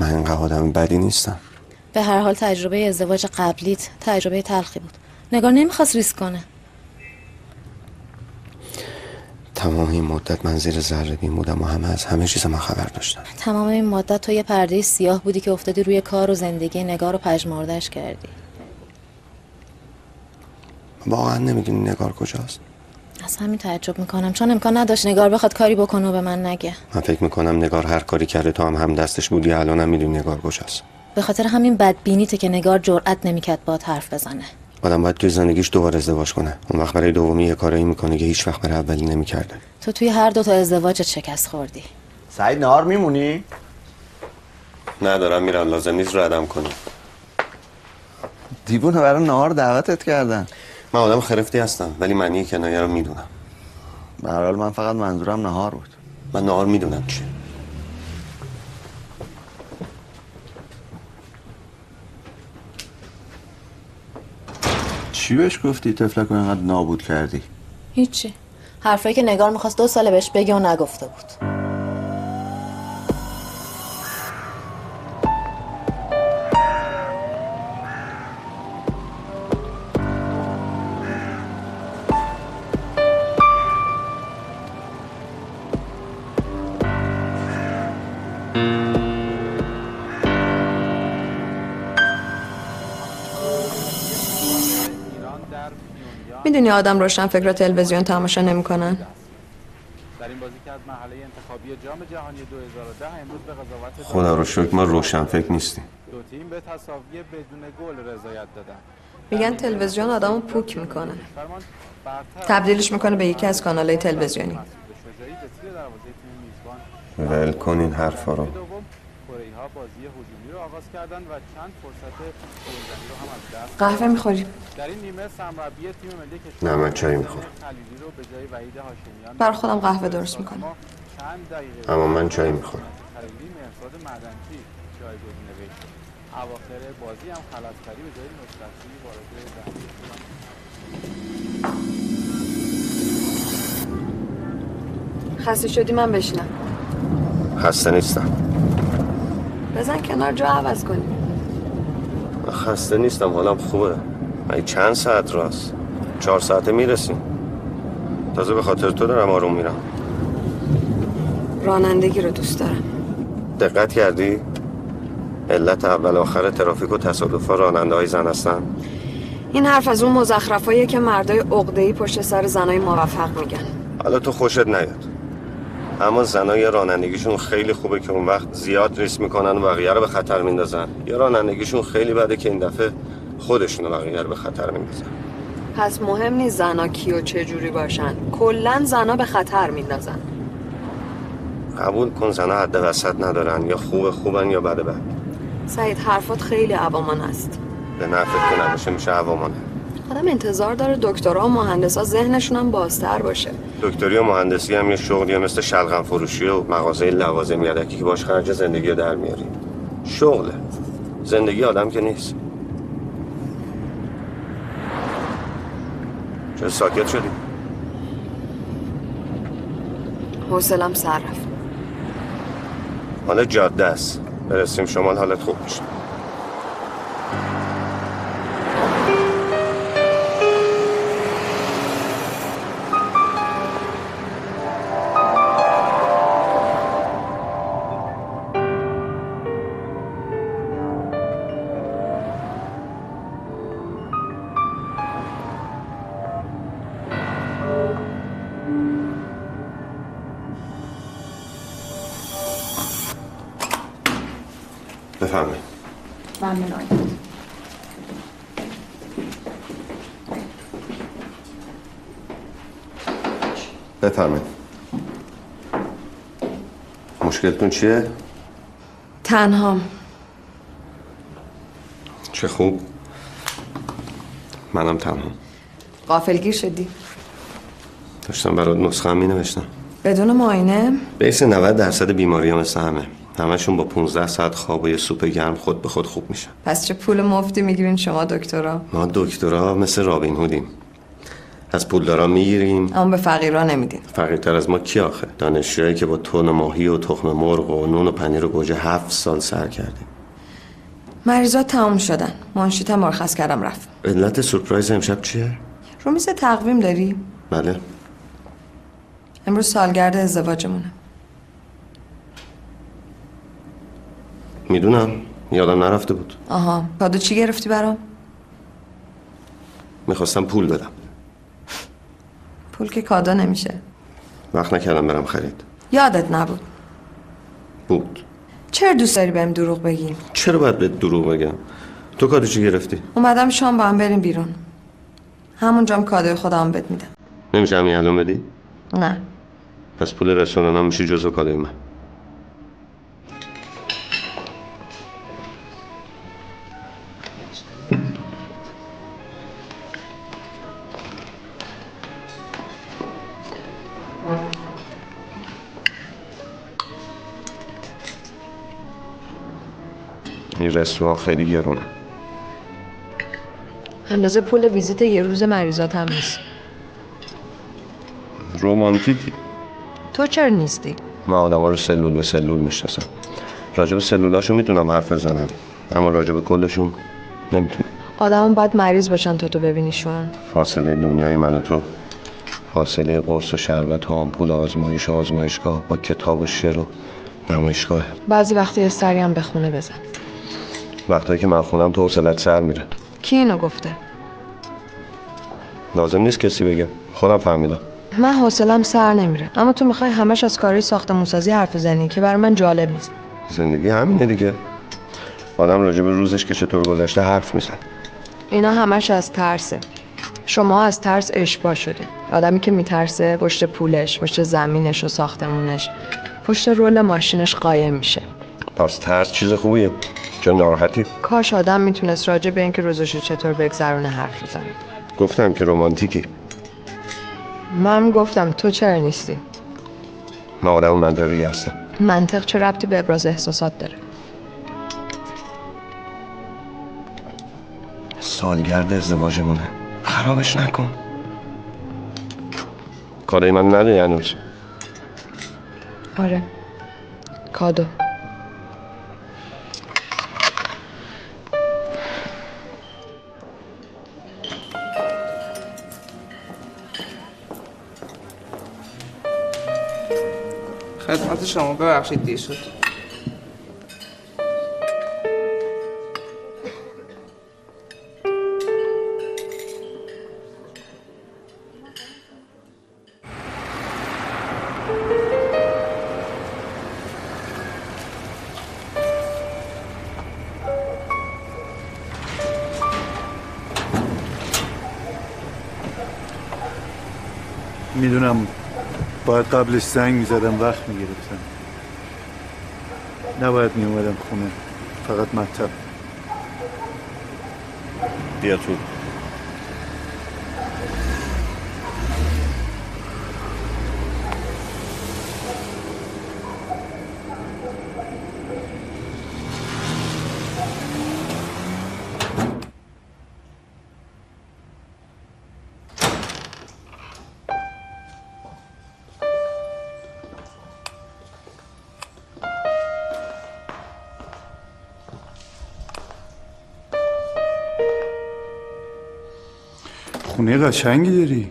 من اینقدر آدم بدی نیستم. به هر حال تجربه ازدواج قبلیت تجربه تلخی بود. نگار نمی‌خواست ریسک کنه. تمام این مدت من زیر ذره بین بودم و همه از همه چیز من خبر داشتم. تمام این مدت تو یه پرده سیاه بودی که افتادی روی کار و زندگی نگار رو پژمردش کردی. واقعا نمی‌دونی نگار کجاست. از همین تعجب می‌کنم. چون امکان نداشت نگار بخواد کاری بکنه و به من نگه. من فکر می‌کنم نگار هر کاری کرده تو هم هم دستش بودی الانم می‌دونی نگار کجاست. به خاطر همین بدبینیته که نگار جرأت نمی‌کرد باد حرف بزنه. آدم باید توی زندگیش دوباره ازدواج کنه. اون وقت برای دومی یه کاری می‌کنه که هیچ وقت برای اولی نمی‌کرده. تو توی هر دو تا ازدواجت شکست خوردی. سعید نهار میمونی؟ ندارم میرم. لازم نیست ردم کنی دیوونه برای نهار دعوتت کردن. من آدم خرفتی هستم ولی معنی کنایه رو می‌دونم. به هر حال من فقط منظورم نهار بود. من نهار می‌دونم چیه چی بهش گفتی تفلک رو اینقدر نابود کردی؟ هیچی. حرفایی که نگار می‌خواست دو ساله بهش بگه و نگفته بود. می‌دونی آدم روشن فکر تلویزیون تماشا نمی‌کنن؟ در این بازی که از مرحله انتخابی جام جهانی 2010 امروز به قضاوت خدا رو شکر ما روشن فکر نیستیم. دو تیم به تساوی بدون گل رضایت دادن. میگن تلویزیون آدمو پوک می‌کنه. تبدیلش می‌کنه به یکی از کانالهای تلویزیونی. ول کن این حرفا رو. آغاز کردن و چند فرصت گلزنی رو هم از دست قهوه می‌خوری در این نیمه سرمربی تیم ملی کشور نه من چای می‌خورم. خلیلی رو به جای وحید هاشمیان برای خودم قهوه درست می‌کنم. چند دقیقه اما من چای می‌خورم. خلیلی مهرزاد مدنچی جایگزین وی اواخر بازی هم خلطکری به جای نصرتی وارد زمین خسته شدی من بشینم. خسته نیستم. بزن کنار جا عوض کنی. من خسته نیستم حالم خوبه. من چند ساعت راست؟ چهار ساعته می‌رسیم. تازه به خاطر تو دارم آروم میرم. رانندگی رو دوست دارم. دقت کردی؟ علت اول آخر ترافیک و تصادفا راننده های زن هستن؟ این حرف از اون مزخرفاییه که مردای عقده‌ای پشت سر زنای موفق میگن. حالا تو خوشت نیاد. اما زنای رانندگیشون خیلی خوبه که اون وقت زیاد ریس می‌کنن و بقیه رو به خطر میندازن. یا رانندگیشون خیلی بده که این دفعه خودشون و بقیه رو به خطر میندازن. پس مهم نیست زنا کی و چه جوری باشن. کلا زنا به خطر میندازن. قبول کن زنها حد وسط ندارن. یا خوب خوبن یا بد بد. سعید حرفات خیلی عوامان است. به نفع که نباشه میشه عوامانه آدم انتظار داره دکترها و مهندسا ذهنشون هم بازتر باشه. دکتری و مهندسی هم یه شغلیه مثل شلغم فروشی و مغازه لوازم یدکی که باش خرج زندگی رو در میاری. شغله. زندگی آدم که نیست. چرا ساکت شدی؟ حوصلم سر رفت. حالا جاده است. برسیم شمال حالت خوب میشه. مشکلتون چیه؟ تنهام چه خوب. منم تنها. غافلگیر شدی. داشتم برات نسخه هم می نوشتم بدون معاینه؟ بیس 90 درصد بیماری ها مثل همه. همشون با 15 ساعت خواب و یه سوپ گرم خود به خود خوب میشن. پس چه پول مفتی می‌گیرین شما دکترا؟ ما دکترها مثل رابین هودیم. از پولدارا می‌گیریم. اما به فقیرا نمیدین. فقیرتر از ما کی آخه؟ دانشجوهایی که با تون ماهی و تخم مرغ و نون و پنیر و گوجه هفت سال سر کردیم. مریضات تمام شدن. منشیتم مرخص کردم رفت. علت سورپرایز امشب چیه؟ رو میز تقویم داری؟ بله. امروز سالگرد ازدواجمونه. می‌دونم. یادم نرفته بود. آها. کادو چی گرفتی برام؟ می‌خواستم پول بدم. پول که کادو نمیشه. وقت نکردم برم خرید. یادت نبود. بود. چرا دوست داری بهم دروغ بگی؟ چرا باید به دروغ بگم؟ تو کادو چی گرفتی؟ اومدم شام با هم بریم بیرون. همونجام کادوی خودم بهت میدم. نمیشه همین الان بدی؟ نه. پس پول رستوران هم میشه جزو کادوی من. این رستوران خیلی گرونه. اندازه پول ویزیت یه روز مریضات هم نیست. رومانتیکی. تو چرا نیستی؟ من آدم رو سلول به سلول می‌شناسم. راجب سلولاشو می‌تونم حرف بزنم. اما راجب کلشون نمی‌تونم. آدم باید مریض باشن تا تو ببینیشون فاصله دنیای من و تو. فاصله قرص و شربت و آمپول آزمایش و آزمایشگاه با کتاب و شعر و نمایشگاه. بعضی وقتی هم به خونه بزن. وقتایی که من خونم تو حوصلت سر میره. کی اینو گفته؟ لازم نیست کسی بگه. خودم فهمیدم. من حوصلم سر نمیره. اما تو می‌خوای همش از کاری ساختمون سازی حرف بزنی که برای من جالب نیست. زندگی همینه دیگه. آدم راجع به روزش که چطور گذشته حرف میزن اینا همش از ترسه. شما از ترس اشباه شده آدمی که میترسه پشت پولش پشت زمینش و ساختمونش پشت رول ماشینش قایم میشه. پس ترس چیز خوبیه. چه ناراحتی؟ کاش آدم می‌تونست راجع به اینکه روزشو چطور بگذرونه حرف بزنه. گفتم که رومانتیکی من گفتم تو چرا نیستی؟ من آدم منطقی هستم منطق چه ربطی به ابراز احساسات داره؟ سالگرد ازدواجمونه. خرابش نکن. کادوی من نده هنوز آره. کادو. خدمت شما ببخشید دیر شد می‌دونم باید قبلش زنگ می‌زدم وقت می‌گرفتم. نباید میومدم خونه فقط مطب بیا تو. خونه قشنگی داری.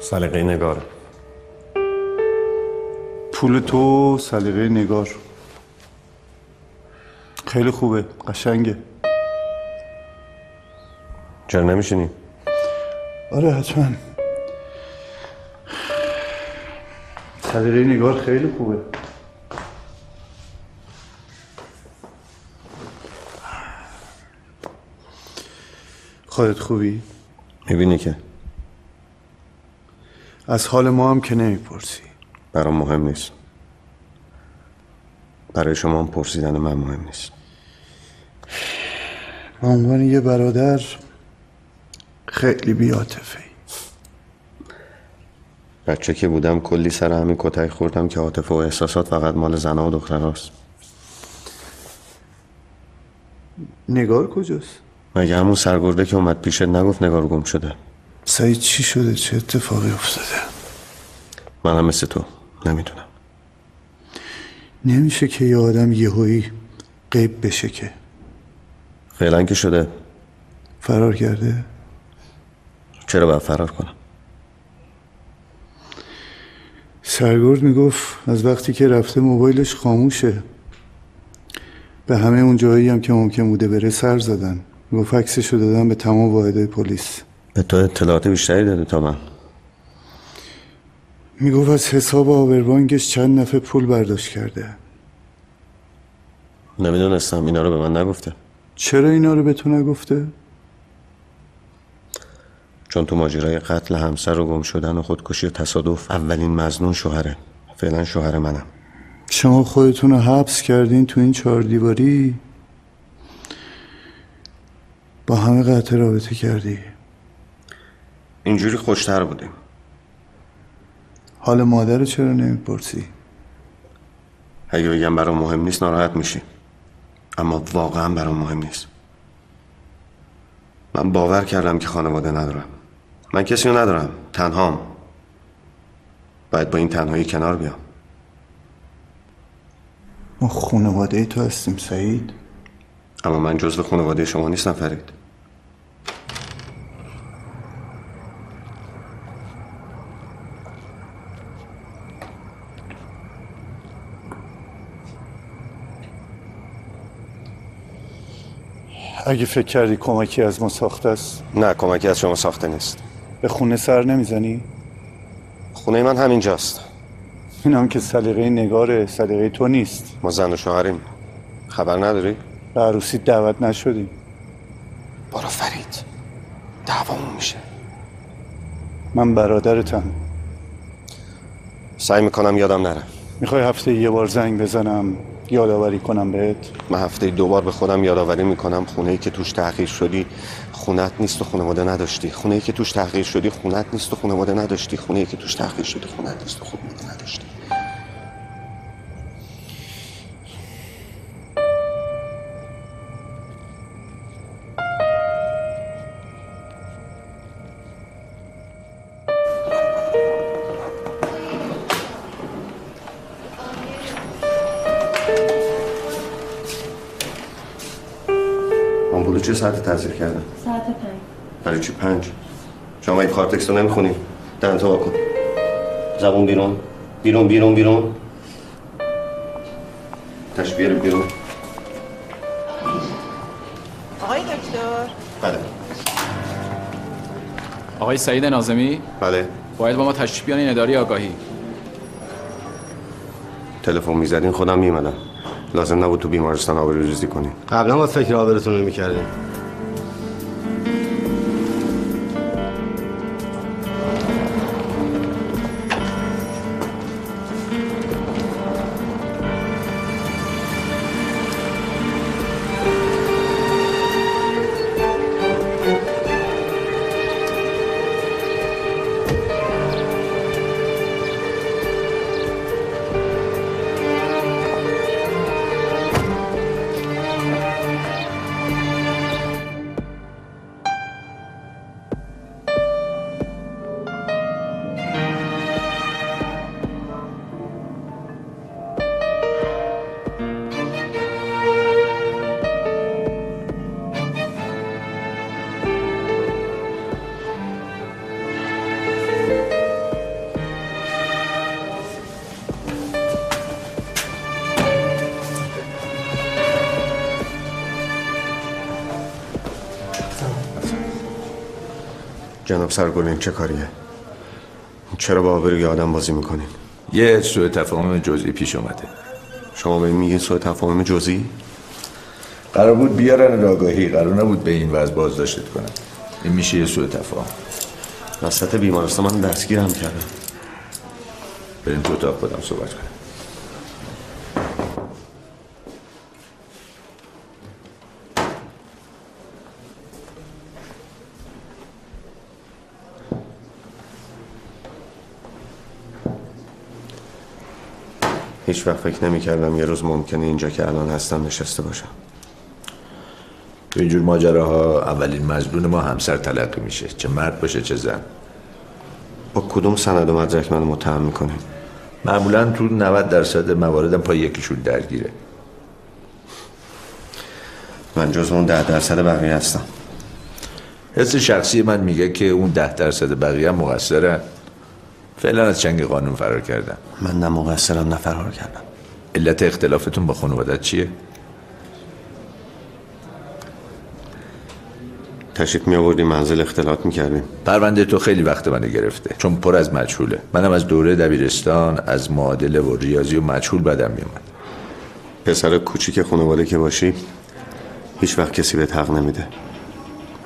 سلیقه نگار. پول تو سلیقه نگار. خیلی خوبه قشنگه. چرا نمیشینی؟ آره حتما. سلیقه نگار خیلی خوبه. خودت خوبی؟ می‌بینی که. از حال ما هم که نمی‌پرسی. برام مهم نیست. برای شما هم پرسیدن من مهم نیست. به عنوان یه برادر خیلی بیاتفه بچه که بودم کلی سر همین کتک خوردم که عاطفه و احساسات فقط مال زنها و دختراست نگار کجاست؟ مگه همون سرگرده که اومد پیشت نگفت نگار گم شده؟ سعید چی شده؟ چه اتفاقی افتاده؟ من هم مثل تو نمی‌دونم. نمیشه که یه آدم یهویی قیب بشه که. فعلا که شده. فرار کرده؟ چرا باید فرار کنم؟ سرگرد می‌گفت از وقتی که رفته موبایلش خاموشه. به همه اون جایی هم که ممکن بوده بره سر زدن. می‌گفت عکسشو دادن به تمام واحدهای پلیس. به تو اطلاعات بیشتری داده تا من. می‌گفت از حساب آوربانکش چند نفع پول برداشت کرده. نمی‌دونستم اینا رو به من نگفته. چرا اینا رو به تو نگفته؟ چون تو ماجرای قتل همسر و گم شدن و خودکشی و تصادف اولین مزنون شوهره. فعلا شوهر منم. شما خودتون رو حبس کردین تو این چهار دیواری؟ با همه قطع رابطه کردی. اینجوری خوشتر بودیم. حال مادر رو چرا نمی‌پرسی؟ اگه بگم برام مهم نیست ناراحت میشی. اما واقعا برام مهم نیست. من باور کردم که خانواده ندارم. من کسی رو ندارم. تنهام. باید با این تنهایی کنار بیام. ما خانواده تو هستیم سعید. اما من جزو خانواده شما نیستم فرید. اگه فکر کردی کمکی از ما ساخته است؟ نه کمکی از شما ساخته نیست. به خونه سر نمی‌زنی؟ خونه من همینجاست. این هم که سلیقه نگاره سلیقه تو نیست. ما زن و شوهریم. خبر نداری؟ به عروسی دعوت نشدیم. برو فرید. دعوامون میشه. من برادرتم. سعی می‌کنم یادم نره. می‌خوای هفته یه بار زنگ بزنم یادآوری کنم بهت؟ من هفته دو بار به خودم یادآوری می‌کنم. خونه ای که توش تغییر شدی خونت نیست و خانواده نداشتی. خونه ای که توش تغییر شدی خونت نیست و خانواده نداشتی. خونه ای که توش تغییر شدی خونت نیست و خانواده نداشتی. چه ساعت تاثیر کردن؟ ساعت پنج. برای چی پنج؟ شما این کارتکس رو نمی‌خونی؟ دنتا کن زبون بیرون. بیرون بیرون بیرون. تشبیه بیرون. آقای دکتر. بله. آقای سعید نازمی؟ بله. باید با ما تشریف بیانین اداری آگاهی. تلفن می‌زدین خودم میمدم. لازم نبود تو بیمارستان آبروریزی کنی. قبلا با فکر آبرتون رو می‌کردیم. سرگلین چه کاریه؟ چرا با آبروی آدم بازی می‌کنین؟ یه سوء تفاهم جزئی پیش اومده شما به این میگین سوء تفاهم جزئی؟ قرار بود بیارن آگاهی قرار نبود به این وضع بازداشتت کنن این میشه یه سوء تفاهم وسط بیمارستان من دستگیرم کردم بریم تو اتاق خودم صحبت کنم هیچ وقت فکر نمی کردم یه روز ممکنه اینجا که الان هستم نشسته باشم. تو اینجور ماجراها اولین مزبون ما همسر تلقی میشه. چه مرد باشه چه زن. با کدوم سند و مدرک منو متهم می‌کنیم معمولا تو 90 درصد مواردم پای یکیشون درگیره. من جز اون ده درصد بقیه هستم. حس شخصی من میگه که اون ده درصد بقیه هم مقصرن. فعلا از چنگ قانون فرار کردن من نه مقصرم نه فرار کردم. علت اختلافتون با خانوادت چیه؟ تشریف می آوردیم منزل اختلاط می‌کردیم. پرونده تو خیلی وقت منو گرفته. چون پر از مجهوله. منم از دوره دبیرستان از معادله و ریاضی و مجهول بدم میومد پسر کوچیک خانواده که باشی هیچ وقت کسی به حق نمیده.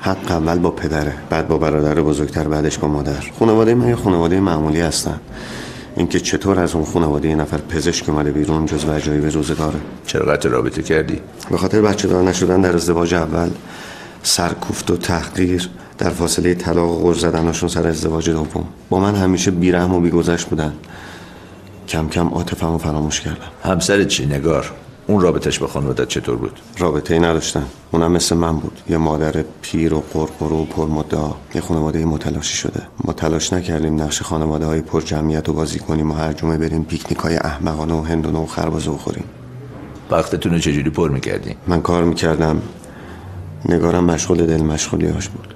حق اول با پدره بعد با برادر بزرگتر بعدش با مادر. خانواده من یه خانواده معمولی هستن. اینکه چطور از اون خانواده یه نفر پزشک اومده بیرون جز وجایب روزگاره. چرا قطع رابطه کردی؟ به خاطر بچه دار نشدن در ازدواج اول سرکوفت و تحقیر در فاصله طلاق و غر زدنشون سر ازدواج دوم. با من همیشه بیرحم و بیگذشت بودن. کم کم عاطفم رو فراموش کردم. همسر چی؟ نگار. اون رابطش با خانوادت چطور بود؟ رابطه ای نداشتن. اونم مثل من بود. یه مادر پیر و قرقرو و پرمدعا. یه خانواده متلاشی شده. ما تلاش نکردیم نقش خانواده های پر جمعیت رو بازی کنیم و هر جمعه بریم پیکنیک های احمقانه و هندونه و خربزه بخوریم. وقتتون رو چجوری پر می‌کردیم من کار می‌کردم. نگارم مشغول دل مشغولیاش بود.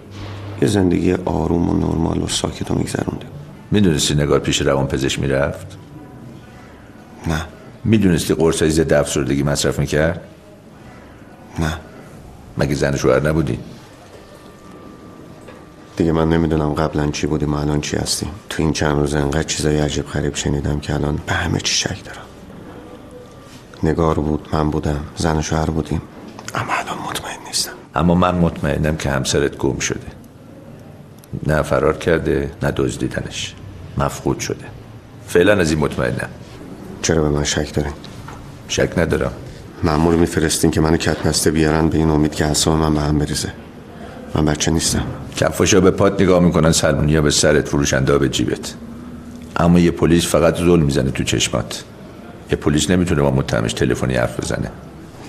یه زندگی آروم و نرمال و ساکت رو میگذروندیم می‌دونستی نگار پیش روان پزشک می‌رفت؟ نه. می‌دونستی قرصای ضد افسردگی مصرف می‌کرد؟ نه. مگه زن شوهر نبودی؟ دیگه من نمی‌دونم قبلا چی بودیم و الان چی هستیم. تو این چند روز انقدر چیزای عجیب غریب شنیدم که الان به همه چی شک دارم. نگار بود من بودم زن و شوهر بودیم. اما الان مطمئن نیستم. اما من مطمئنم که همسرت گم شده. نه فرار کرده نه دزدیدنش. مفقود شده. فعلا از این مطمئنم. چرا به من شک دارین؟ شک ندارم. مأمور میفرستین که منو کتنسته بیارن به این امید که حساب من به هم بریزه. من بچه نیستم. کفاشا به پات نگاه می‌کنن سلمونیا به سرت فروشنده به جیبت. اما یه پلیس فقط ظلم می‌زنه تو چشمات. یه پلیس نمی‌تونه با متهمش تلفنی حرف بزنه.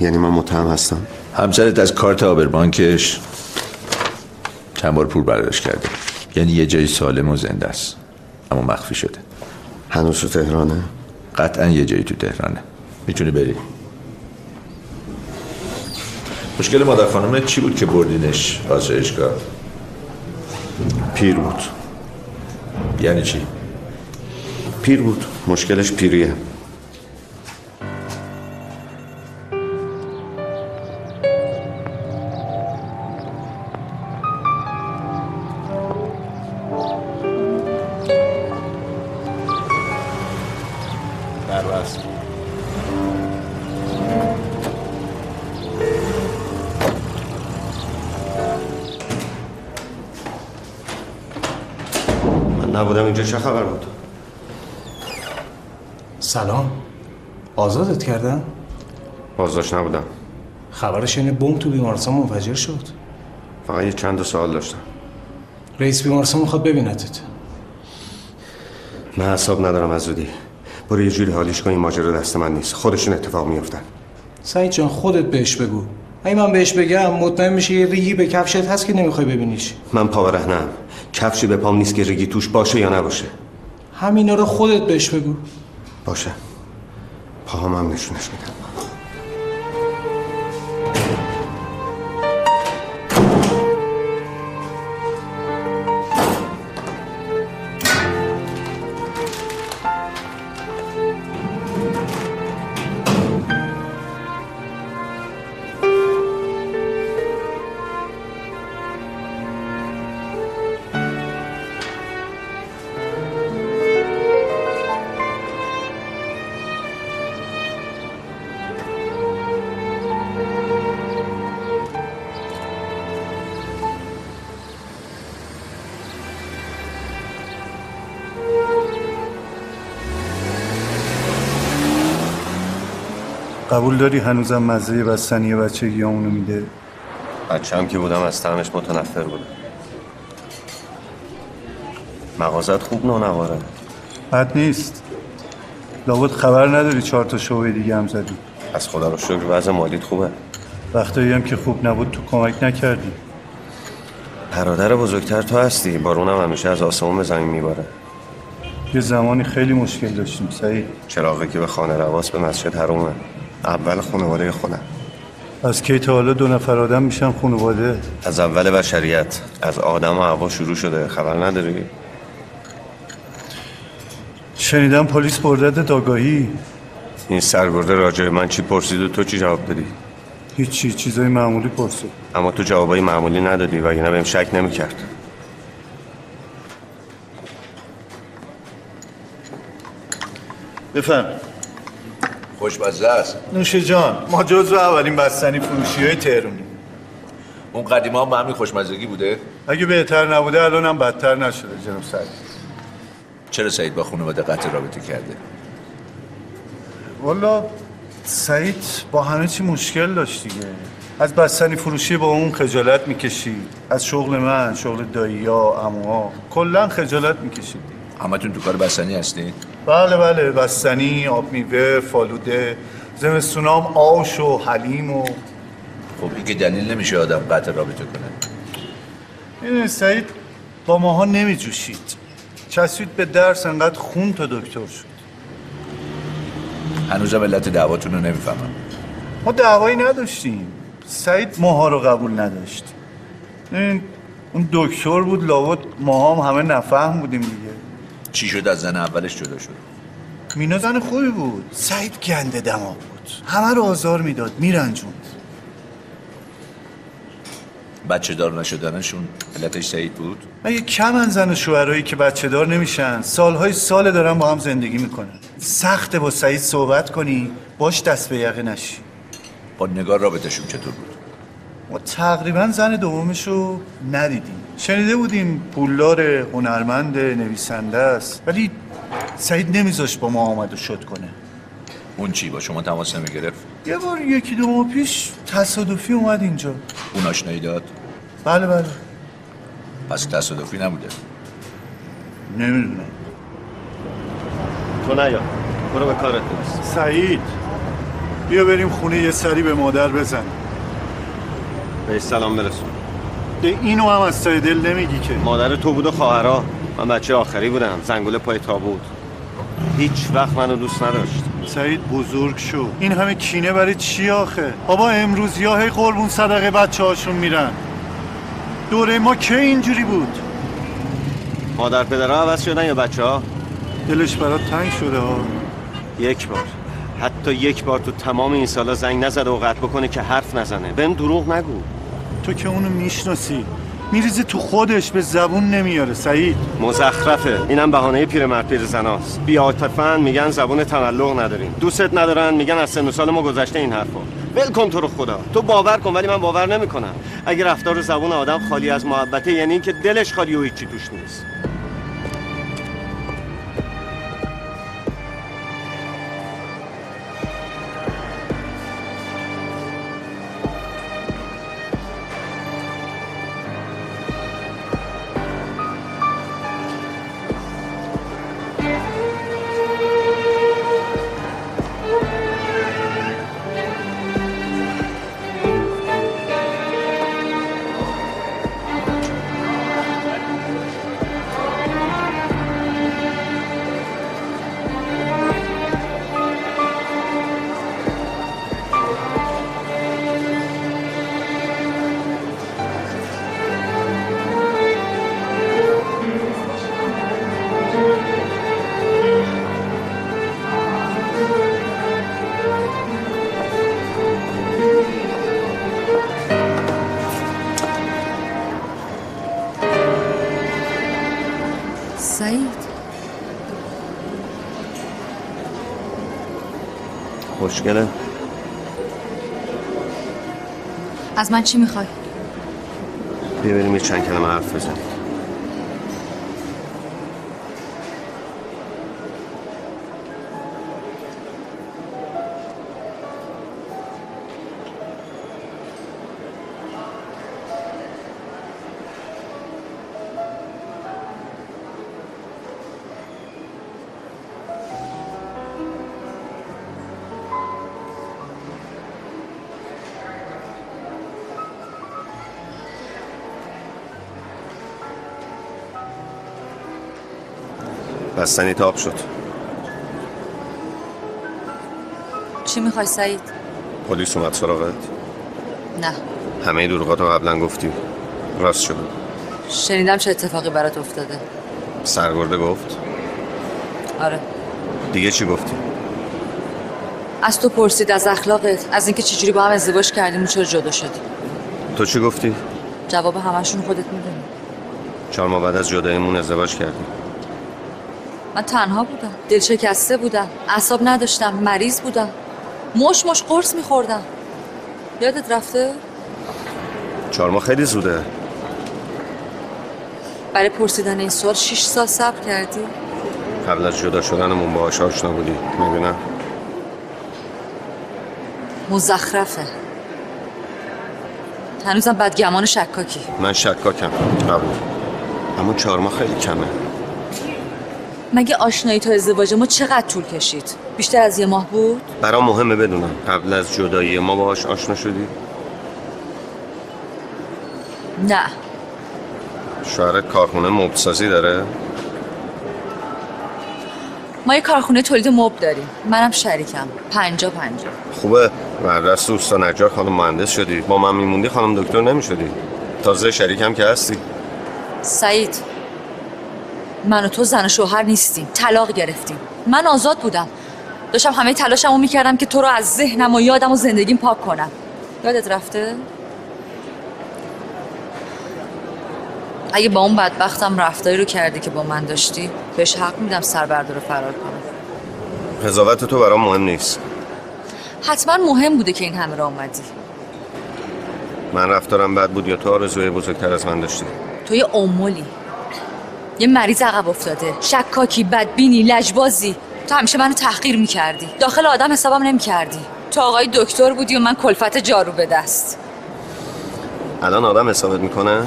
یعنی من متهم هستم؟ همسرت از کارت آبربانکش چند بار پول برداشت کرده. یعنی یه جای سالم و زنده است. اما مخفی شده. هنوز تو تهرانه؟ قطعا یه جایی تو تهرانه. می‌تونی بری. مشکل مادر خانم چی بود که بردینش آسایشگاه پیر بود. یعنی چی؟ پیر بود. مشکلش پیریه. اینجا چه خبر بود؟ سلام. آزادت کردن؟ بازداشت نبودم. خبرش اینه بمب تو بیمارستان منفجر شد. فقط یه چند سوال داشتم. رئیس بیمارستان می‌خواد ببینتت من حساب ندارم از زودی. برو یه جوری حالیش کن این ماجرا دست من نیست. خودشون اتفاق میافتن. سعید جان خودت بهش بگو. اگه من بهش بگم مطمئن میشه یه ریگی به کفشت هست که نمی‌خوای ببینیش. من پاورهنم. کفشی به پام نیست که ریگی توش باشه یا نباشه. همینا رو خودت بهش بگو. باشه. پاهم هم نشونش میدم. قبول داری؟ هنوزم مزه بستنی بچگی اونو میده؟ بچه که بودم از طعمش متنفر بودم مغازت خوب نونواره بد نیست. لابد خبر نداری چهار تا شعبه دیگه هم زدی. از خدا رو شکر وضع مالیت خوبه. وقتایی هم که خوب نبود تو کمک نکردی. برادر بزرگتر تو هستی. بارونم همیشه از آسمون به زمین میباره. یه زمانی خیلی مشکل داشتیم سعید چراغی که به خانه رواس به مسجد حرومه. اول خانواده خودم از کی تا حالا دو نفر آدم میشن خانواده؟ از اول بشریت. از آدم و هوا شروع شده. خبر نداری؟ شنیدم پلیس بردت داگاهی. این سرگرده راجع به من چی پرسید و تو چی جواب دادی؟ هیچی چیزای معمولی پرسید اما تو جوابای معمولی ندادی و اینا بهم شک نمی‌کرد. بفهم خوشمزه است. نوش جان ما جزو اولین بستنی فروشی های تهرونی اون قدیما هم به همین خوشمزگی بوده؟ اگه بهتر نبوده الان هم بدتر نشده جناب سعید. چرا سعید با خانواده قطع رابطه کرده؟ والا سعید با همه چی مشکل داشت دیگه. از بستنی فروشی با اون خجالت می‌کشید. از شغل من شغل دایی ها اموها کلا خجالت می‌کشید. همتون تو کار بستنی هستین؟ بله بله. بستنی آب میوه فالوده. زمستونام آش و حلیم و خب این که دلیل نمیشه آدم قطع رابطه کنه. این سعید با ماها نمیجوشید. چسبید به درس انقدر خون تا دکتر شد. هنوزم علت دعواتون رو نمی‌فهمم. ما دعوایی نداشتیم. سعید ماها رو قبول نداشت. این اون دکتر بود لابد ماها هم همه نفهم بودیم دیگه. چی شد از زن اولش جدا شد؟ مینا زن خوبی بود. سعید گنده دماغ بود. همه رو آزار می‌داد میرنجوند. بچه دار نشدنشون علتش سعید بود؟ مگه کمن زن و شوهرایی که بچه دار نمیشن؟ سالهای سال دارن با هم زندگی می‌کنن. سخته با سعید صحبت کنی باش دست به یقه نشی. با نگار رابطشون چطور بود؟ ما تقریبا زن دومشو ندیدیم. شنیده بودیم پولدار هنرمند نویسنده است ولی سعید نمیذاش با ما آمد و شد کنه. اون چی با شما تماس نمی‌گرفت؟ یه بار یکی دو ماه پیش تصادفی اومد اینجا. اون آشنایی داد؟ بله بله. پس تصادفی نبوده؟ نمی‌دونم. تو نیا. برو به کارت. برس سعید بیا بریم خونه یه سری به مادر بزن. بهش سلام برسون. به اینو هم از ته دل نمیگی که. مادر تو بود و خواهرا. من بچه آخری بودم. زنگوله پای تابوت هیچ وقت منو دوست نداشت. سعید بزرگ شو. این همه کینه برای چی آخه؟ بابا امروز یا هی قربون صدقه بچه هاشون میرن. دوره ما که اینجوری بود؟ مادر پدرها عوض شدن یا بچه ها؟ دلش برات تنگ شده ها. یک بار. حتی یک بار تو تمام این سالا زنگ نزده و قطع بکنه که حرف نزنه. بهم دروغ نگو. تو که اونو می‌شناسی. میریزه تو خودش به زبون نمیاره. سعید. مزخرفه. اینم بهانه پیرمرد پیرزناست بیاتفن میگن زبون تملق نداریم. دوستت ندارن میگن از سن و سال ما گذشته این حرفا. ول کن تو رو خدا. تو باور کن ولی من باور نمی‌کنم. اگه رفتار زبون آدم خالی از محبته یعنی اینکه دلش خالی و هیچی توش نیست. خوشگله از من چی می‌خوای؟ بیا بریم یه چند کلمه حرف بزنیم بستنی تاب شد. چی می‌خوای سعید؟ پلیس اومد سراغت؟ نه. همه دروغاتو قبلا گفتی. راست شد شنیدم چه اتفاقی برات افتاده. سرگرده گفت؟ آره. دیگه چی گفتی؟ از تو پرسید از اخلاقت از اینکه چجوری با هم ازدواج کردیم و چرا جدا شدیم تو چی گفتی؟ جواب همشون خودت می‌دونی. چهار ماه بعد از جداییمون ازدواج کردی من تنها بودم. دل شکسته بودم. اعصاب نداشتم. مریض بودم. مش مش قرص میخوردم. یادت رفته؟ چهار ماه خیلی زوده. برای پرسیدن این سوال 6 سال صبر کردی؟ قبل از جدا شدنمون باهاش آشنا بودی. می‌بینم. مزخرفه. هنوزم بدگمان شکاکی. من شکاکم. قبول. اما چهار ماه خیلی کمه. مگه آشنایی تا ازدواج ما چقدر طول کشید؟ بیشتر از یه ماه بود؟ برام مهمه بدونم. قبل از جدایی ما باهاش آشنا شدی؟ نه. شوهرت کارخونه مبسازی داره؟ ما یه کارخونه تولید مب داریم. منم شریکم. پنجا پنجا. خوبه. مدرس دوستا نجار خانم مهندس شدی. با من میموندی خانم دکتر نمی‌شدی. تازه شریکم که هستی. سعید. من و تو زن و شوهر نیستیم. طلاق گرفتیم. من آزاد بودم. داشتم همه تلاشمو می‌کردم که تو رو از ذهنم و یادم و زندگیم پاک کنم. یادت رفته؟ اگه با اون بدبختم رفتاری رو کردی که با من داشتی بهش حق میدم سربرده رو فرار کنم. قضاوت تو برام مهم نیست. حتما مهم بوده که این همه را آمدی من رفتارم بد بود یا تو آرزوی بزرگتر از من داشتی؟ تو یه امولی یه مریض عقب افتاده. شکاکی بدبینی لجبازی. تو همیشه منو تحقیر می‌کردی. داخل آدم حسابم نمی‌کردی. تو آقای دکتر بودی و من کلفت جارو به دست. الان آدم حسابت می‌کنه؟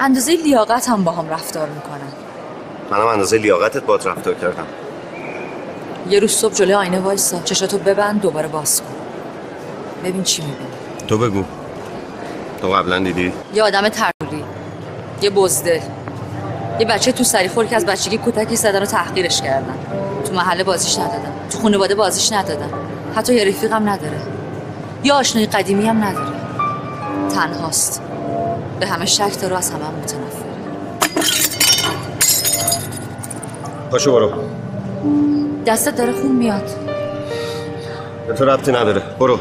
اندازه لیاقت هم با هم رفتار می‌کنن منم اندازه لیاقتت باد رفتار کردم. یه روز صبح جلوی آینه وایسا. چشاتو ببند دوباره باز کن. ببین چی می‌بینی. تو بگو. تو قبلا دیدی؟ یه آدم تروری یه بزده. یه بچه تو سریخور که از بچگی کتکی زدن و تحقیرش کردن. تو محله بازیش ندادن. تو خانواده بازیش ندادن. حتی یه رفیقم نداره. یه آشنای قدیمی هم نداره. تنهاست. به همه شک داره و از همه هم متنفر پاشو برو. دستت داره خون میاد. به تو ربطی نداره. برو.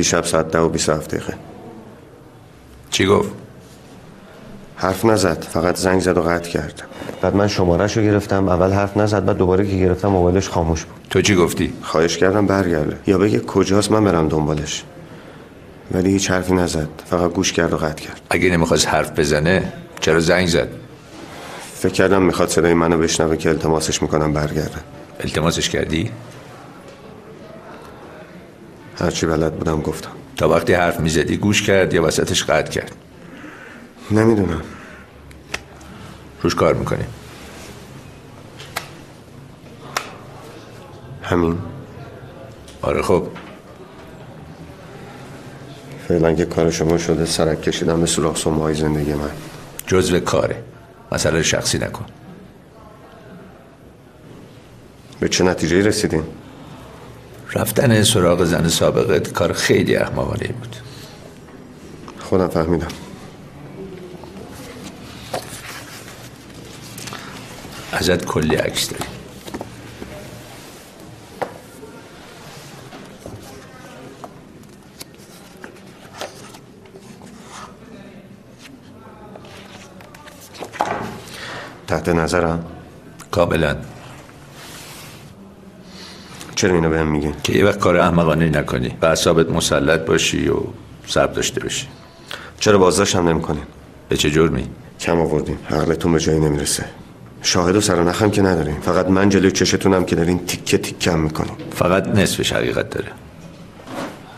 دیشب ساعت ده و بیست هفت دقیقه. چی گفت؟ حرف نزد. فقط زنگ زد و قطع کرد. بعد من شمارش رو گرفتم. اول حرف نزد بعد دوباره که گرفتم موبایلش خاموش بود. تو چی گفتی؟ خواهش کردم برگرده. یا بگه کجاست؟ من برم دنبالش. ولی هیچ حرفی نزد. فقط گوش کرد و قطع کرد. اگه نمی‌خواست حرف بزنه چرا زنگ زد؟ فکر کردم می‌خواد صدای منو بشنوه که التماسش می‌کنم برگرده. التماسش کردی؟ هرچی بلد بودم گفتم. تا وقتی حرف می‌زدی گوش کرد یا وسطش قطع کرد؟ نمی‌دونم. روش کار می‌کنی. همین. آره خب. فعلا که کار شما شده سرک کشیدم به سوراخ سومای زندگی من. جزو کاره. مسئله شخصی نکن. به چه نتیجه رسیدین؟ رفتن سراغ زن سابقت کار خیلی احمقانه بود. خودم فهمیدم. ازت کلی عکس داری تحت نظرم؟ کاملا. چرا اینو بهم میگین که یه وقت کار احمقانه نکنی و اعصابت مسلط باشی و صبر داشته باشی. چرا بازداشتم نمی‌کنین به چه جرمی؟ کم آوردین عقلتون به جایی نمی‌رسه. شاهد و سرنخم که ندارین فقط من جلوی چشتونم که دارین تیکه تیکه می‌کنین. فقط نصفش حقیقت داره.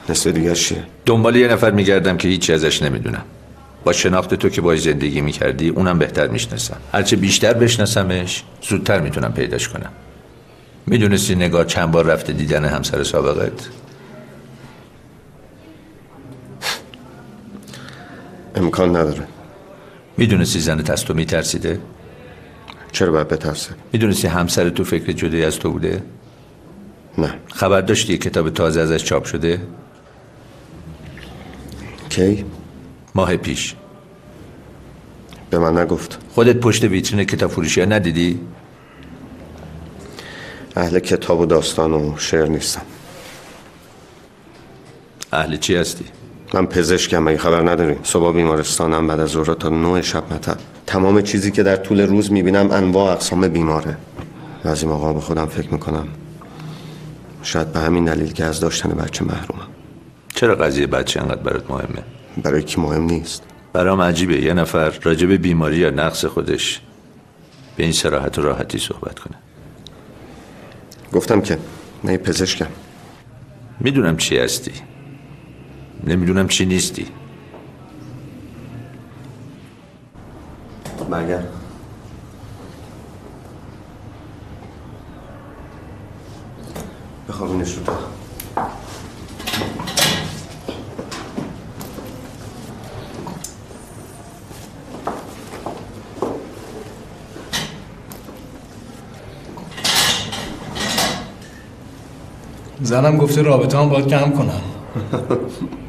نصف دیگه چیه؟ دنبال یه نفر میگردم که هیچی ازش نمی‌دونم. با شناخت تو که باش زندگی می‌کردی اونم بهتر می‌شناسم. هرچه بیشتر بشناسمش زودتر می‌تونم پیداش کنم. می‌دونستی نگاه چند بار رفته دیدن همسر سابقت؟ امکان نداره. می‌دونستی زنت از تو میترسیده؟ چرا باید بترسه؟ می‌دونستی همسر تو فکر جدایی از تو بوده؟ نه. خبر داشتی کتاب تازه ازش چاپ شده؟ کی؟ ماه پیش. به من نگفت. خودت پشت ویترین کتاب فروشی ها ندیدی؟ اهل کتاب و داستان و شعر نیستم. اهل چی هستی؟ من پزشکم مگه خبر نداری. صبح بیمارستانم بعد از ظهر تا نه شب مطب. تمام چیزی که در طول روز می‌بینم انواع اقسام بیماره. بعضی موقع به خودم فکر می‌کنم. شاید به همین دلیل که از داشتن بچه محرومم. چرا قضیه بچه انقدر برات مهمه؟ برای کی مهم نیست. برام عجیبه. یه نفر راجب بیماری یا نقص خودش به این سراحت و راحتی صحبت کنه. گفتم که من یه پزشکم. می‌دونم چی هستی. نمی‌دونم چی نیستی. برگرد. بخوابینش رو زنم گفته رابطه هم باید کم کنم.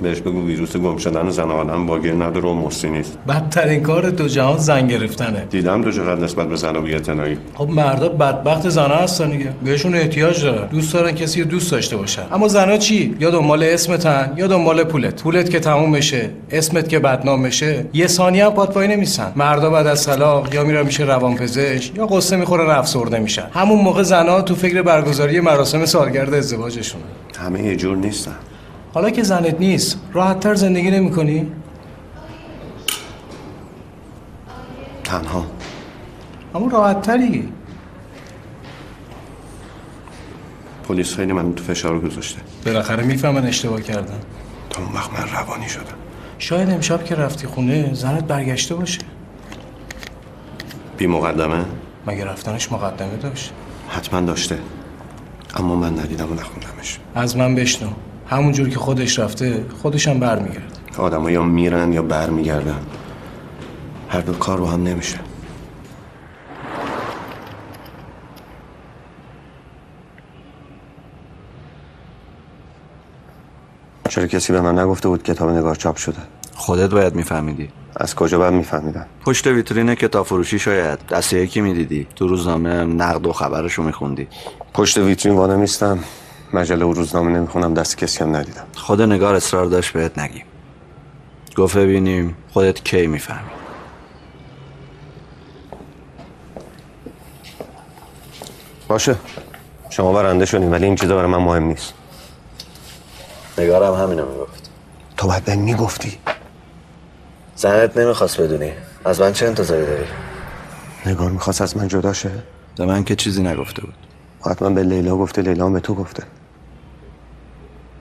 بهش بگو ویروس گم شدن زن آدم باگیر نداره و مسی نیست. بدترین کار دو جهان زن گرفتنه. دیدم دو چقدر نسبت به زن و بی‌اعتنایی خب مردا بدبخت زنها هستن دیگه. بهشون احتیاج دارن. دوست دارن کسی رو دوست داشته باشن. اما زنها چی؟ یا دنبال اسمتن یا دنبال پولت. پولت که تموم بشه اسمت که بدنام بشه یه ثانیه هم پات پای نمیسن مردا بعد از طلاق یا میرن میشه روانپزشک یا قصه می‌خورن افسرده میشن. همون موقع زنها تو فکر برگزاری مراسم سالگرد ازدواجشون همه یه جور نیستن. حالا که زنت نیست راحتتر زندگی نمی‌کنی تنها. اما راحتتری پلیس خیلی من تو فشار گذاشته. بالاخره می‌فهمن اشتباه کردن تا اون وقت من روانی شدم. شاید امشب که رفتی خونه زنت برگشته باشه. بی مقدمه؟ مگه رفتنش مقدمه داشت؟ حتما داشته. اما من ندیدم و نخوندمش. از من بشنو. همون جور که خودش رفته خودش هم برمیگرده. آدم یا میرن یا بر میگردن هر دو کار رو هم نمیشه. چرا کسی به من نگفته بود کتاب نگار چاپ شده؟ خودت باید میفهمیدی. از کجا باید میفهمیدم؟ پشت ویترین کتاب فروشی شاید. دسته یکی می‌دیدی. تو روزنامه نقد و خبرشو میخوندی. پشت ویترین وانا نیستم مجله و روزنامه نمی‌خونم دست کسی هم ندیدم. خود نگار اصرار داشت بهت نگیم گفت ببینیم خودت کی می‌فهمی؟ باشه. شما برنده شدین ولی این چیزا برای من مهم نیست. نگارم همینو می‌گفت. تو باید بهم می‌گفتی. زنت نمی‌خواست بدونی. از من چه انتظاری داری؟ نگار می‌خواست از من جدا شه؟ به من که چیزی نگفته بود. حتما به لیلا گفته لیلا به تو گفته.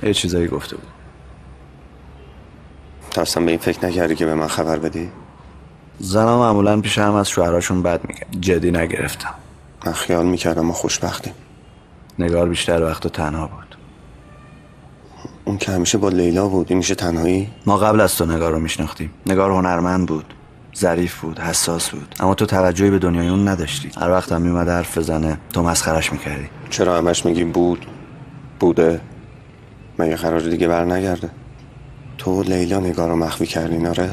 یه چیزایی گفته بود. اصلا به این فکر نکردی که به من خبر بدی؟ زنم معمولا پیش هم از شوهراشون بد میگه جدی نگرفتم. من خیال می‌کردم ما خوشبختیم. نگار بیشتر وقت تنها بود. اون که همیشه با لیلا بود این میشه تنهایی؟ ما قبل از تو نگار رو میشناختیم. نگار هنرمند بود ظریف بود حساس بود. اما تو توجهی به دنیای اون نداشتی. هر وقت هم میومد حرف بزنه تو مسخرش می‌کردی. چرا همش میگی بود؟ بوده؟ مگه قرار دیگه بر نگرده تو و لیلا نگار رو مخفی کردین آره؟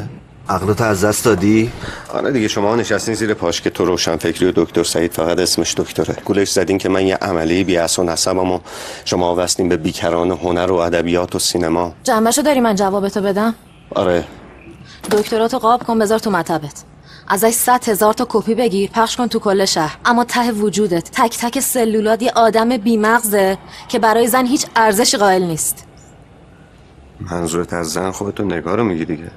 عقلت از دست دادی؟ آره دیگه شما نشستین زیر پاش که تو روشن فکری و دکتر سعید فقط اسمش دکتره. گولش زدین که من یه عملی بی و نسبم و شما وستین به بیکران هنر و ادبیات و سینما. جنبشو داری من جوابتو بدم؟ آره. دکتراتو قاب کن بذار تو مطبت. ازش صد هزار تا کپی بگیر پخش کن تو کل شهر. اما ته وجودت تک تک سلولات یه آدم بیمغزه که برای زن هیچ ارزشی قائل نیست. منظورت از زن خودتو نگاه رو میگی دیگه؟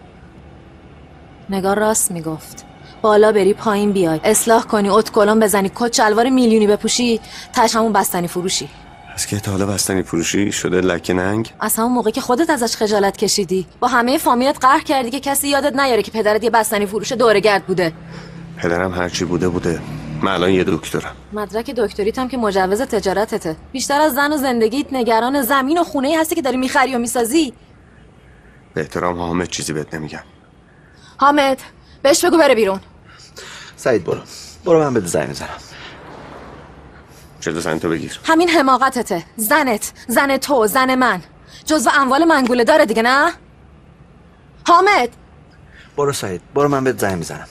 نگار راست می‌گفت. بالا بری پایین بیای. اصلاح کنی ات کلون بزنی کت شلوار میلیونی بپوشی تش همون بستنی فروشی. از که تا حالا بستنی فروشی شده لکه ننگ؟ از همون موقع که خودت ازش خجالت کشیدی. با همه فامیلت قهر کردی که کسی یادت نیاره که پدرت یه بستنی فروش دورگرد بوده. پدرم هرچی بوده بوده. من الان یه دکترم. مدرک دکتریت هم که مجوز تجارتته. بیشتر از زن و زندگیت نگران زمین و خونه ای هستی که داری می‌خری و می‌سازی. به احترام حامد چیزی بهت نمیگم. حامد بهش بگو بره بیرون. سعید برو. برو من بده زنگ می‌زنم جلو زن تو بگیر؟ همین حماقتته. زنت. زن تو. زن من. جزو اموال منگوله. داره دیگه نه؟ حامد! برو سعید. برو من بهت زنگ می‌زنم.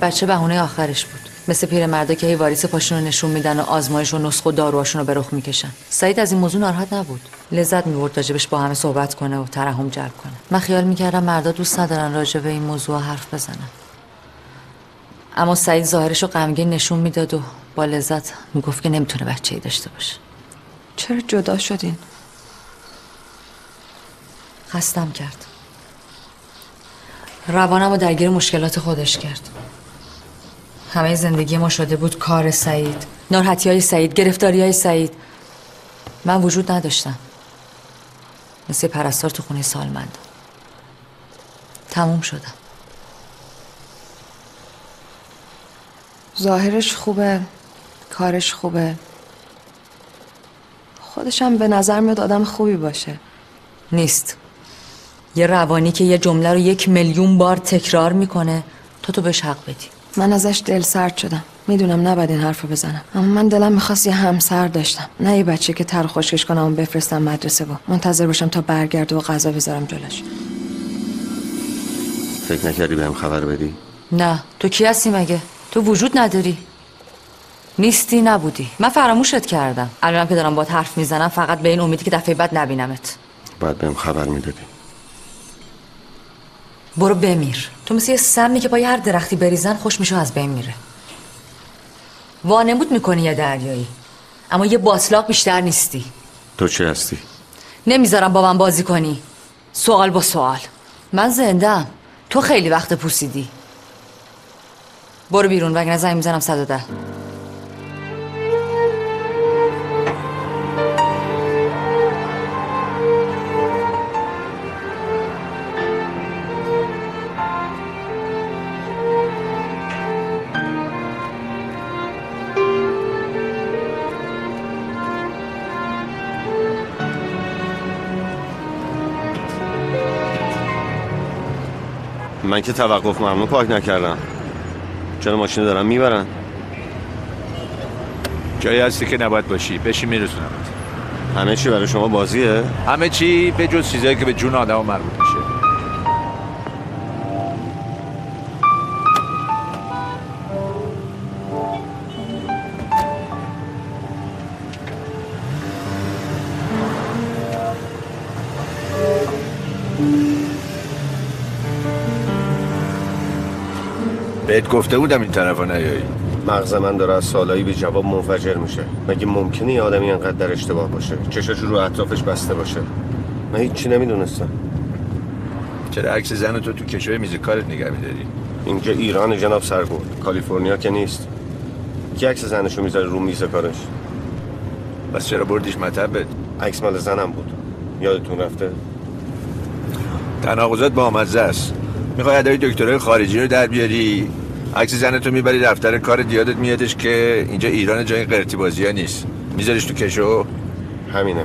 بچه بهونه آخرش بود. مثل پیرمردا که هی واریس پاشون رو نشون میدن و آزمایش و نسخ و داروهاشون رو به رخ می‌کشن. سعید از این موضوع ناراحت نبود. لذت می‌برد راجبش با همه صحبت کنه و ترحم جلب کنه. من خیال می‌کردم مردا دوست ندارن راجب این موضوع حرف بزنن. اما سعید ظاهرش رو غمگین نشون می‌داد و با لذت می‌گفت که نمی‌تونه بچه ای داشته باشه. چرا جدا شدین؟ خستم کرد. روانم رو درگیر مشکلات خودش کرد. همه زندگی ما شده بود کار سعید. ناراحتی های سعید گرفتاری های سعید. من وجود نداشتم. مثل پرستار تو خونه سالمند. تموم شدم. ظاهرش خوبه کارش خوبه. خودشم به نظر میاد آدم خوبی باشه. نیست. یه روانی که یه جمله رو یک میلیون بار تکرار می‌کنه تو تو بهش حق بدی. من ازش دل سرد شدم. می‌دونم نباید این حرف رو بزنم. اما من دلم می‌خواست یه همسر داشتم. نه یه بچه که تر خوشکش کنم و بفرستم مدرسه و منتظر باشم تا برگرده و غذا بذارم جلوش. فکر نکردی بهم خبر بدی؟ نه. تو کی هستی مگه؟ تو وجود نداری. نیستی نبودی. من فراموشت کردم. الانم که دارم با حرف می‌زنم فقط به این امیدی که دفعه بعد نبینمت. باید بهم خبر می‌دادی. برو بمیر. تو مثل یه سمی که پای هر درختی بریزن خوش میشه از بین میره. وانمود می‌کنی یه دریایی. اما یه باطلاق بیشتر نیستی. تو چه هستی؟ نمی‌ذارم با من بازی کنی. سوال با سوال. من زندم تو خیلی وقت پوسیدی برو بیرون وگرنه زنگ می‌زنم 110 من که توقف ممنوع پاک نکردم. چرا ماشین دارم می‌برن؟ جایی هستی که نباید باشی. بشی میرسونم همه چی برای شما بازیه؟ همه چی به جز چیزایی که به جون آدم مربوط بهت گفته بودم این طرفا نیایی. مغز من داره از سالایی به جواب منفجر میشه. مگه ممکنه یه آدمی انقدر در اشتباه باشه؟ چشاش رو اطرافش بسته باشه. من هیچی نمی‌دونستم. چرا عکس زن تو تو کشوی میز کارت نگه میداری؟ اینجا ایران جناب سرگرد. کالیفرنیا که نیست. کی عکس زنشو می‌ذاره رو میز کارش؟ بس چرا بردیش مطبت عکس مال زنم بود. یادتون رفته؟ تناقضات با است. می‌خوای ادای دکترای خارجی رو در بیاری؟ عکس زنتو می‌بری دفتر کار دیادت میادش که اینجا ایران جای قرتی بازی ها نیست. میذاریش تو کشو؟ همینه.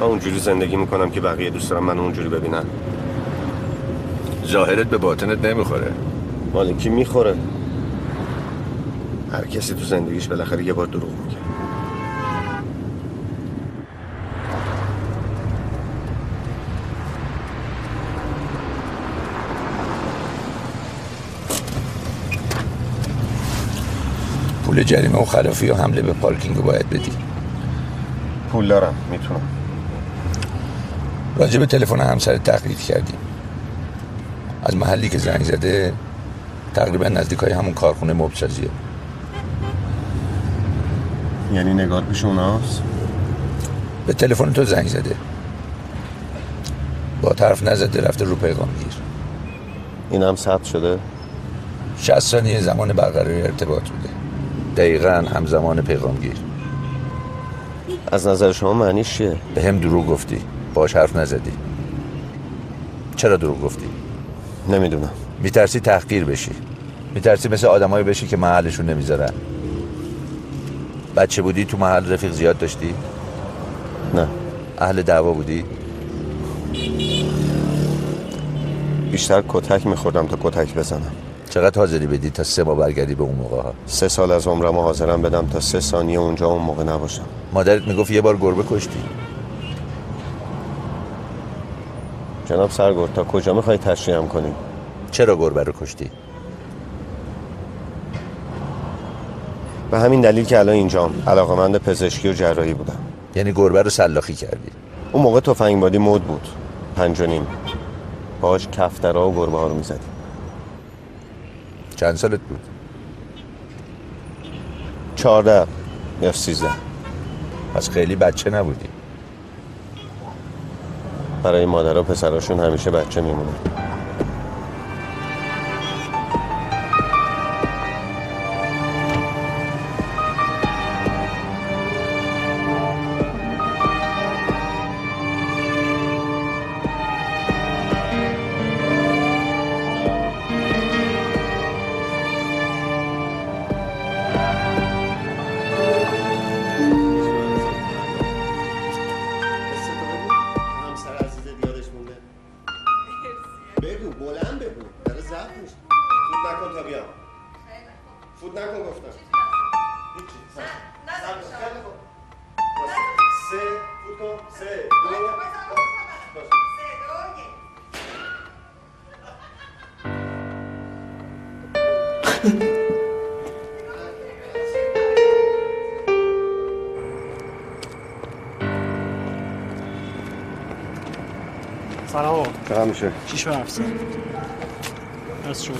من اونجوری زندگی می‌کنم که بقیه دوست دارم من اونجوری ببینن. ظاهرت به باطنت نمی‌خوره. مال کی می‌خوره؟ هر کسی تو زندگیش بالاخره یه بار دروغ پول جریمه و خلافی و حمله به پارکینگ رو باید بدی. پول دارم می‌تونم. راجع به تلفن همسر تقلید کردیم از محلی که زنگ زده تقریبا نزدیک های همون کارخونه مبسازیه یعنی نگار پیش اوناست؟ به تلفن تو زنگ زده. با طرف نزده رفته رو پیغام گیر. این هم ثبت شده؟ 60 ثانیه زمان برقراری ارتباط بوده. دقیقا همزمان پیغام گیر از نظر شما معنیش چیه؟ به هم دروغ گفتی. باش حرف نزدی. چرا دروغ گفتی؟ نمی‌دونم. میترسی تحقیر بشی. میترسی مثل آدمایی بشی که محلشون نمی‌ذارن. بچه بودی تو محل رفیق زیاد داشتی؟ نه. اهل دعوا بودی؟ بیشتر کتک میخوردم تا کتک بزنم. چقدر حاضری بدی تا سه ماه برگردی به اون موقع ها سه سال از عمرم حاضرم بدم تا سه ثانیه اونجا اون موقع نباشم. مادرت می‌گفت یه بار گربه کشتی. جناب سرگرد تا کجا می‌خوای تشریحم کنی؟ چرا گربه رو کشتی؟ به همین دلیل که الان اینجام علاقمند پزشکی و جراحی بودم. یعنی گربه رو سلاخی کردی. اون موقع تفنگبادی مد بود. پنج و نیم. باهاش کفترها و گربه ها رو می‌زدیم. چند سالت بود؟ چهارده یا سیزده. پس خیلی بچه نبودی. برای مادر و پسراشون همیشه بچه میمونه میشه شیش و هفتصد از شما.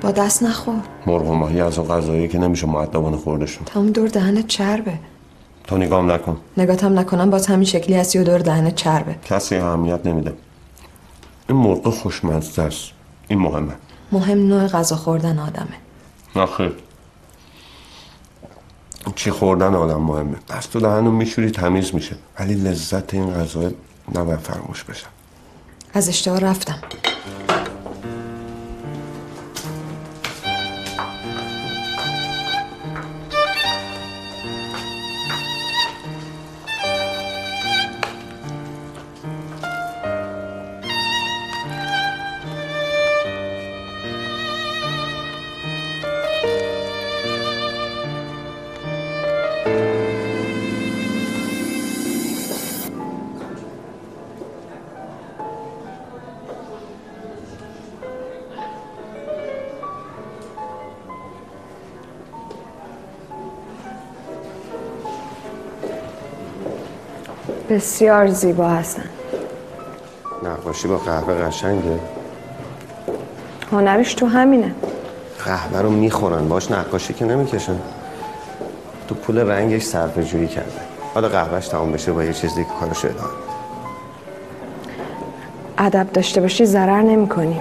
با دست نخور. مرغ و ماهی از اون غذایی که نمیشه معدبانه خوردشون. تمام دور دهنت چربه. تو نگام نکن. نگاتم نکنم باز همین شکلی هستی و دور دهنت چربه. کسی اهمیت نمیده. این مرغ خوشمزه است. این مهمه. مهم نوع غذا خوردن آدمه. آخه. چی خوردن آدم مهمه؟ دست تو دهنو میشوری تمیز میشه. ولی لذت این غذا نباید فراموش بشه. از اشتباه رفتم. بسیار زیبا هستن. نقاشی با قهوه قشنگه. هنرش تو همینه. قهوه رو می‌خورن باش نقاشی که نمی‌کشن. تو پول رنگش صرفه جویی کرده. حالا قهوهش تمام بشه با یه چیز دیگه کارش ادامه. ادب داشته باشی ضرر نمی کنی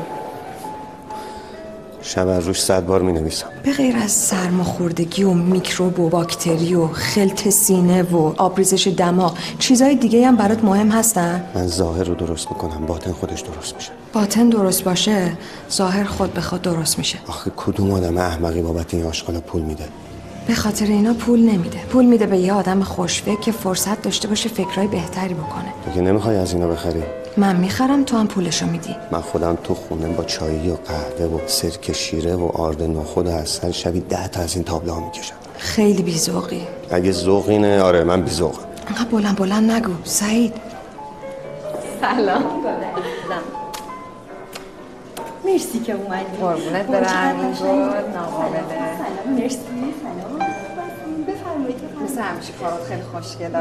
شب از روش صد بار می‌نویسم. به غیر از سرماخوردگی و میکروب و باکتری و خلط سینه و آبریزش دماغ چیزای دیگه هم برات مهم هستن؟ من ظاهر رو درست می‌کنم. باطن خودش درست میشه. باطن درست باشه ظاهر خود به خود درست میشه. آخه کدوم آدم احمقی بابت این آشغالا پول میده؟ به خاطر اینا پول نمیده. پول میده به یه آدم خوشفکر که فرصت داشته باشه فکرای بهتری بکنه. تو که نمی‌خوای از اینا بخری؟ من می‌خرم تو هم پولشو میدی. من خودم تو خونه با چایی و قهوه و سرک شیره و آرد نخود و اصل شبی ده تا از این تابلوها می‌کشم. خیلی بیزوقی اگه ذوق اینه آره من بیذوقم. انقدر بلند بلند نگو. سعید. سلام. مرسی که اومدی. قربونت برم. ناقابله مرسی. سلام. بفرمایید مثل همیشه کارات خیلی خوشگله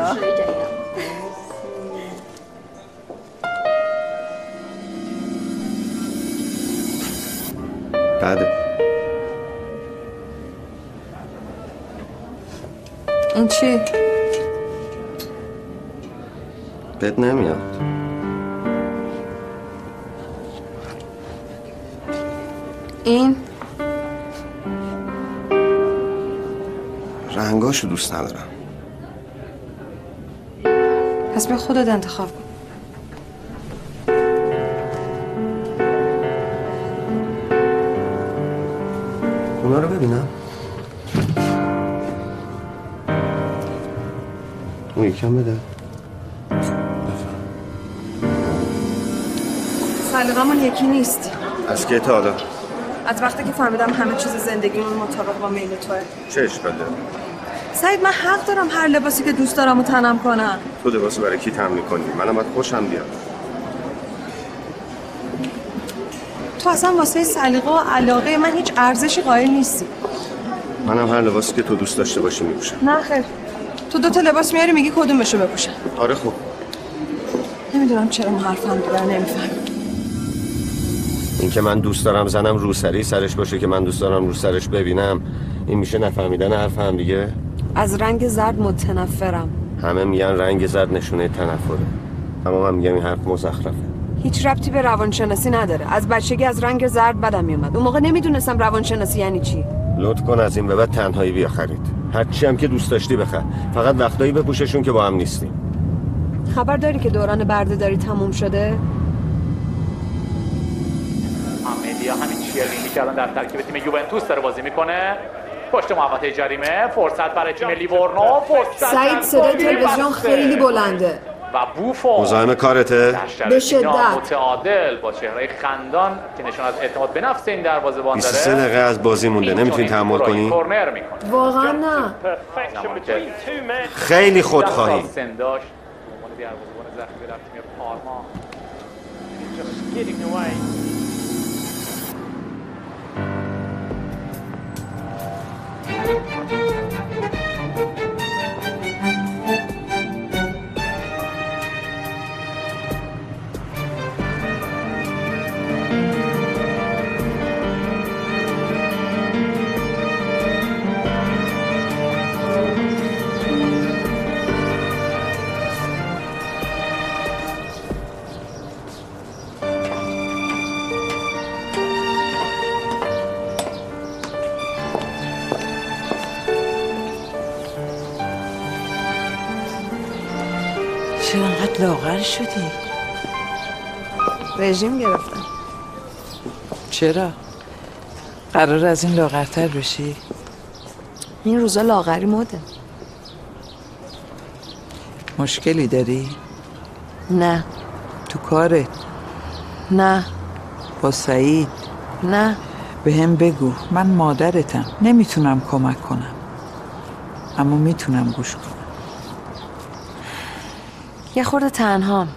بعد. این چی؟ بد نمیاد. این؟ رنگاشو دوست ندارم. پس به خودت انتخاب کن. ببینم. اون یکم بده. سلیقمون یکی نیست. از که تا حالا؟ از وقتی که فهمیدم همه چیز زندگیمون مطابق با میل توه. چه اشکال داره سعید من حق دارم هر لباسی که دوست دارم و تنم کنم. تو لباس برای کی تمرین کنی؟ منم باید خوشم بیاد. تو اصلا واسه سلیقه و علاقه من هیچ ارزشی قائل نیستی. منم هر لباسی که تو دوست داشته باشی میپوشم. نه خیر. تو دو تا لباس میاری میگی کدومشو بپوشم؟ آره خب. نمی‌دونم چرا ما حرفم دیگر نمیفهم این که من دوست دارم زنم روسری سرش باشه که من دوست دارم رو سرش ببینم این میشه نفهمیدن حرف هم دیگه؟ از رنگ زرد متنفرم. همه میگن رنگ زرد نشونه تنفره. اما من میگم این حرف مزخرفه. هیچ ربطی به روانشناسی نداره. از بچگی از رنگ زرد بدم میومد. اون موقع نمی‌دونستم روانشناسی یعنی چی. لطف کن از این به بعد تنهایی بیا خرید هرچی هم که دوست داشتی بخر. فقط وقتایی بپوششون که با هم نیستیم. خبر داری که دوران بردهداری تموم شده؟ مدیا همین چیرلینگی که الان در ترکیب تیم یوونتوس داره بازی می‌کنه. پشت محوطه جریمه فرصت برای تیم لیورنو فرصت سعید صدای تلویزیون. خیلی بلنده. و بوفون. مزاحم کارته. به شدت. نامتعادل با چهره خندان که نشان از اعتماد به نفس این دروازه‌بان 23 داره دقیقه از بازی مونده. نمی‌تونی تحمل کنی؟ واقعا نه. خیلی خودخواهی. لاغر شدی؟ رژیم گرفتم چرا؟ قرار از این لاغرتر بشی؟ این روزا لاغری مده مشکلی داری؟ نه تو کارت؟ نه با سعید؟ نه به هم بگو من مادرتم نمی‌تونم کمک کنم اما می‌تونم گوش کنم یه خورده تنهام.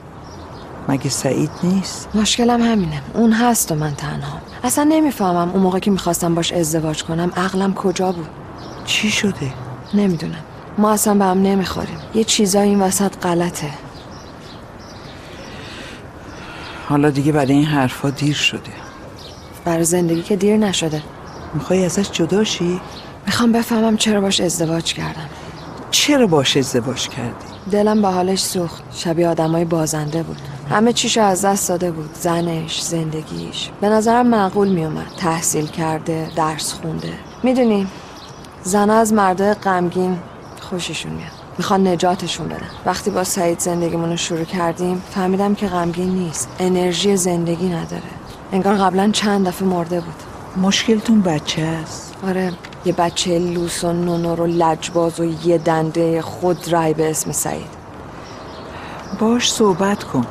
مگه سعید نیست؟ مشکلم همینه. اون هست و من تنهام. اصلا نمی‌فهمم اون موقع که می‌خواستم باش ازدواج کنم عقلم کجا بود؟ چی شده؟ نمی‌دونم. ما اصلا به هم نمی‌خوریم. یه چیزایی این وسط غلطه. حالا دیگه برای این حرفا دیر شده. برای زندگی که دیر نشده. می‌خوای ازش جدا شی؟ می‌خوام بفهمم چرا باش ازدواج کردم. چرا باش ازدواج کردی؟ دلم به حالش سوخت. شبیه آدمای بازنده بود. همه چیشو از دست داده بود. زنش زندگیش. به نظرم معقول میومد تحصیل کرده درس خونده. می‌دونی زنها از مردای غمگین خوششون میاد. می‌خوان نجاتشون بدن. وقتی با سعید زندگیمون رو شروع کردیم فهمیدم که غمگین نیست. انرژی زندگی نداره. انگار قبلا چند دفعه مرده بود. مشکلتون بچه است؟ آره. یه بچه لوس و نونور و لجباز و یه دنده خود رای به اسم سعید. باش صحبت کن.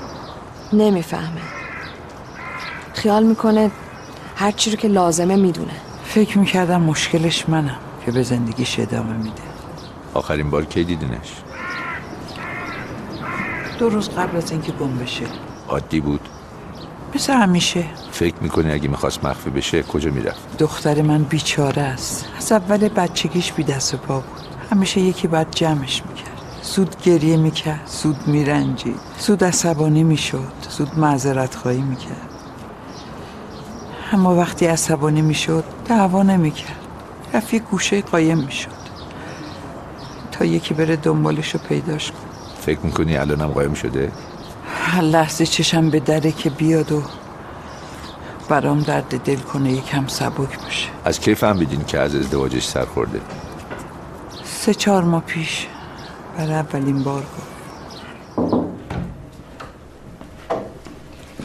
نمی‌فهمه. خیال می‌کنه هر چی رو که لازمه می‌دونه. فکر می‌کردم مشکلش منم که به زندگیش ادامه میده. آخرین بار کی دیدینش؟ دو روز قبل از اینکه گم بشه. عادی بود. مثل همیشه. فکر می‌کنی اگه می‌خواست مخفی بشه کجا می‌رفت؟ دختر من بیچاره است. از اول بچگیش بی دست و پا بود. همیشه یکی بعد جمعش می‌کرد. زود گریه می‌کرد زود میرنجید. زود عصبانی می‌شد زود معذرت خواهی می‌کرد. اما وقتی عصبانی می‌شد دعوا نمی‌کرد. رفت یه گوشه قایم می‌شد. تا یکی بره دنبالش رو پیداش کن فکر می‌کنی الانم قایم شده؟ هر لحظه چشم به دره که بیاد و برام درد دل کنه یکم سبک باشه از کی فهمیدین که از ازدواجش سر خورده؟ سه چهار ماه پیش. برای اولین بار گفت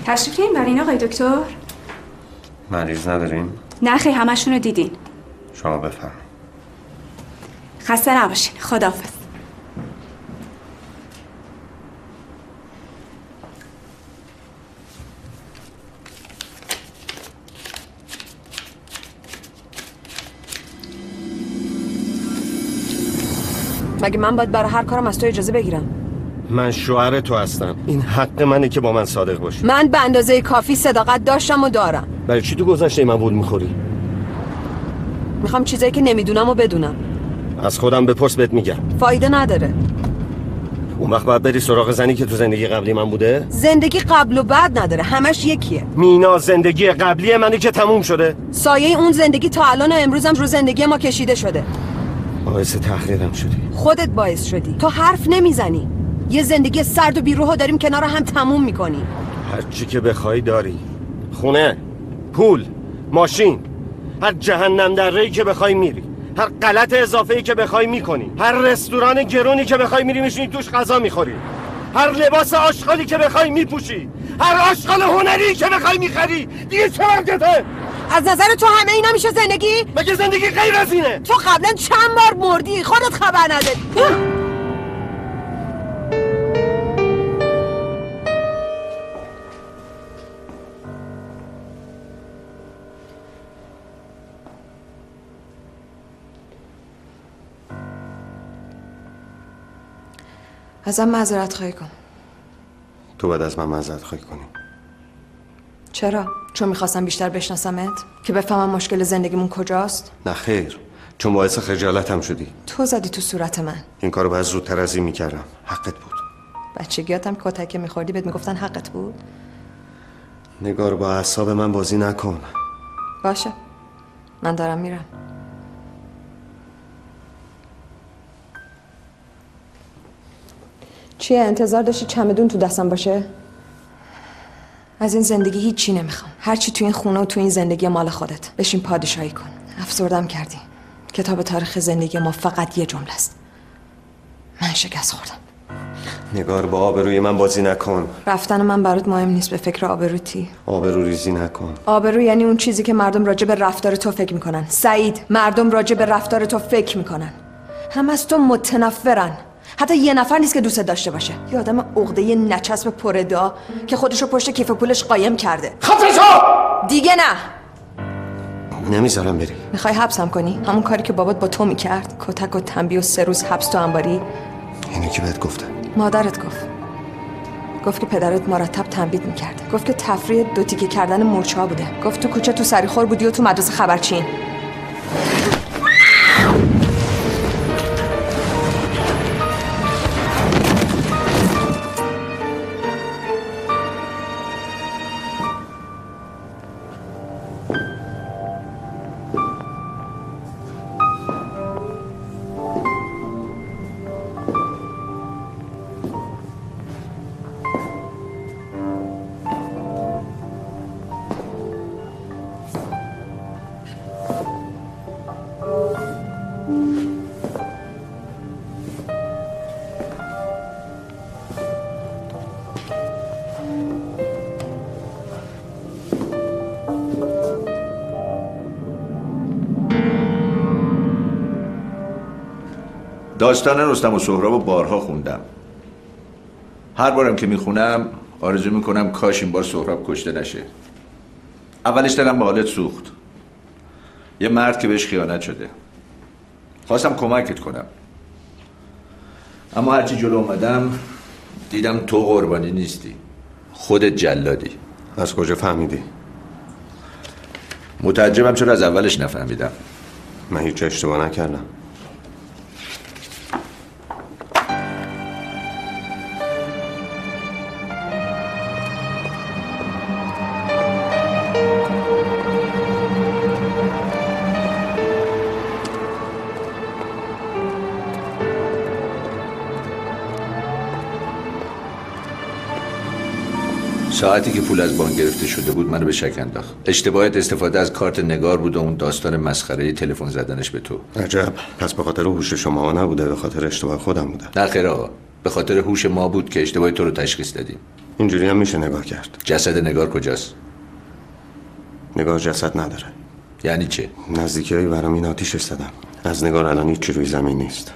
تشریف این برای این آقای دکتر؟ مریض نداریم نه خیلی همشون رو دیدین. شما بفهم خسته نباشین. خداحافظ. مگه من باید برای هر کارم از تو اجازه بگیرم؟ من شوهر تو هستم. این حق منه که با من صادق باشی. من به اندازه کافی صداقت داشتم و دارم. برای چی تو گذشته من بود می‌خوری؟ می‌خوام چیزایی که نمی‌دونم و بدونم. از خودم بپرس بهت میگم. فایده نداره. اون اون وقت باید بری سراغ زنی که تو زندگی قبلی من بوده؟ زندگی قبل و بعد نداره همش یکیه. مینا زندگی قبلی منی که تموم شده؟ سایه اون زندگی تا الان و امروزم رو زندگی ما کشیده شده. باعث تحقیرم شدی. خودت باعث شدی. تو حرف نمی‌زنی. یه زندگی سرد و بیروح داریم کنار هم تموم می‌کنی. هر چی که بخوای داری. خونه پول ماشین هر جهنم در که بخوای میری هر غلط اضافه ای که بخوای می‌کنی هر رستوران گرونی که بخوای میری میشینی توش غذا می‌خوری. هر لباس آشغالی که بخوای میپوشی هر آشغال هنری که بخوای می‌خری. دیگه چه وقتته از نظر تو همه اینا میشه زندگی؟ مگه زندگی غیر از اینه؟ تو قبلا چند بار مردی؟ خودت خبر نداری. ازم معذرت خواهی کن تو باید از من معذرت خواهی کنی. چرا؟ چون می‌خواستم بیشتر بشناسمت؟ که بفهمم مشکل زندگیمون کجاست؟ نه خیر چون باعث خجالتم شدی. تو زدی تو صورت من. این کارو باید زودتر از این می‌کردم. حقت بود. بچگیاتم کتک میخوردی بهت می‌گفتن حقت بود؟ نگار با اعصاب من بازی نکن. باشه. من دارم میرم. چیه انتظار داشتی چمدون تو دستم باشه؟ از این زندگی هیچی نمی‌خوام. هرچی تو این خونه و تو این زندگی مال خودت. بشین پادشاهی کن. افسردم کردی. کتاب تاریخ زندگی ما فقط یه جمله است. من شکست خوردم. نگار با آبروی من بازی نکن. رفتن من برات مهم نیست به فکر آبروتی. آبرو ریزی نکن. آبرو یعنی اون چیزی که مردم راجع به رفتار تو فکر می‌کنن. سعید مردم راجع به رفتار تو فکر می‌کنن. هم از تو متنفرن. حتی یه نفر نیست که دوست داشته باشه. یه آدم عقده نچسب پردا که خودشو پشت کیف پولش قایم کرده. خفشو دیگه نه! نمی‌ذارم بری. می‌خوای حبسم کنی؟ همون کاری که بابات با تو می‌کرد. کتک و تنبیه و سه روز حبس تو انباری. اینو کی بهت گفته. مادرت گفت. گفت که پدرت مرتب تنبیه می‌کرد. گفت که تفریح دو تیکه کردن مورچه ها بوده. گفت تو کوچه تو سریخور بودی و تو مدرسه خبرچین. داستان رستم و سهراب و بارها خوندم. هر بارم که می‌خونم آرزو می‌کنم کاش این بار سهراب کشته نشه. اولش دلم به حالت سوخت. یه مرد که بهش خیانت شده. خواستم کمکت کنم. اما هرچی جلو اومدم دیدم تو قربانی نیستی. خودت جلادی. از کجا فهمیدی؟ متعجبم چرا از اولش نفهمیدم. من هیچ اشتباه نکردم. ساعتی که پول از بانک گرفته شده بود منو به شک انداخت. اشتباهت استفاده از کارت نگار بود و اون داستان مسخره تلفن زدنش به تو. عجب. پس به خاطر هوش شما نبوده به خاطر اشتباه خودم بوده. نه خیر آقا. به خاطر هوش ما بود که اشتباه تو رو تشخیص دادیم. اینجوری هم میشه نگاه کرد. جسد نگار کجاست؟ نگار جسد نداره. یعنی چه؟ نزدیکی هایی برام این آتیشش زدم از نگار الان هیچی روی زمین نیست.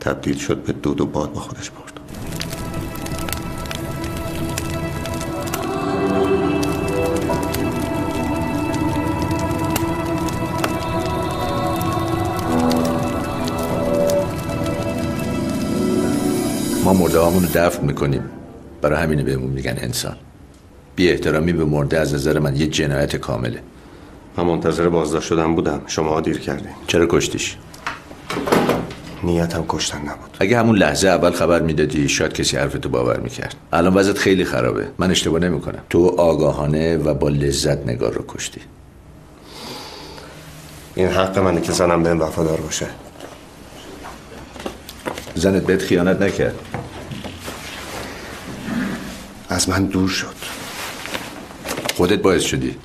تبدیل شد به دود و باد با خودش برد ما مرده رو دفن می‌کنیم. برای همینه بهمون میگن انسان. بی احترامی به مرده از نظر من یه جنایت کامله. من منتظر بازداشت شدن بودم. شما دیر کردین. چرا کشتیش؟ نیتم کشتن نبود. اگه همون لحظه اول خبر می‌دادی شاید کسی حرفتو باور می‌کرد. الان وضعت خیلی خرابه. من اشتباه نمی‌کنم. تو آگاهانه و با لذت نگار رو کشتی. این حق منه که زنم به وفادار باشه. زنت بهت خیانت نکرد. از من دور شد. خودت باعث شدی.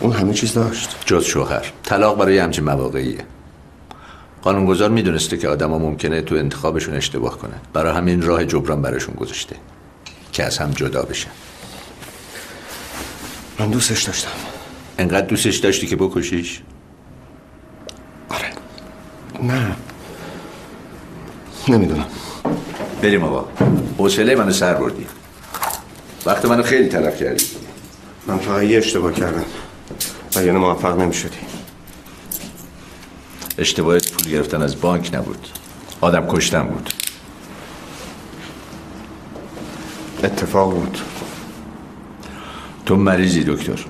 اون همه چیز داشت. جز شوهر. طلاق برای همچین مواقعیه. قانونگذار می‌دونسته که آدما ممکنه تو انتخابشون اشتباه کنن. برای همین راه جبران براشون گذاشته. که از هم جدا بشن. من دوستش داشتم. انقدر دوستش داشتی که بکشیش؟ نه. نمی‌دونم. بریم آقا. حوصله منو سر بردی. وقت منو خیلی تلف کردی. من فقط یه اشتباه کردم. و یعنی موفق نمی‌شدی. اشتباهت پول گرفتن از بانک نبود. آدم کشتن بود. اتفاق بود. تو مریضی دکتر.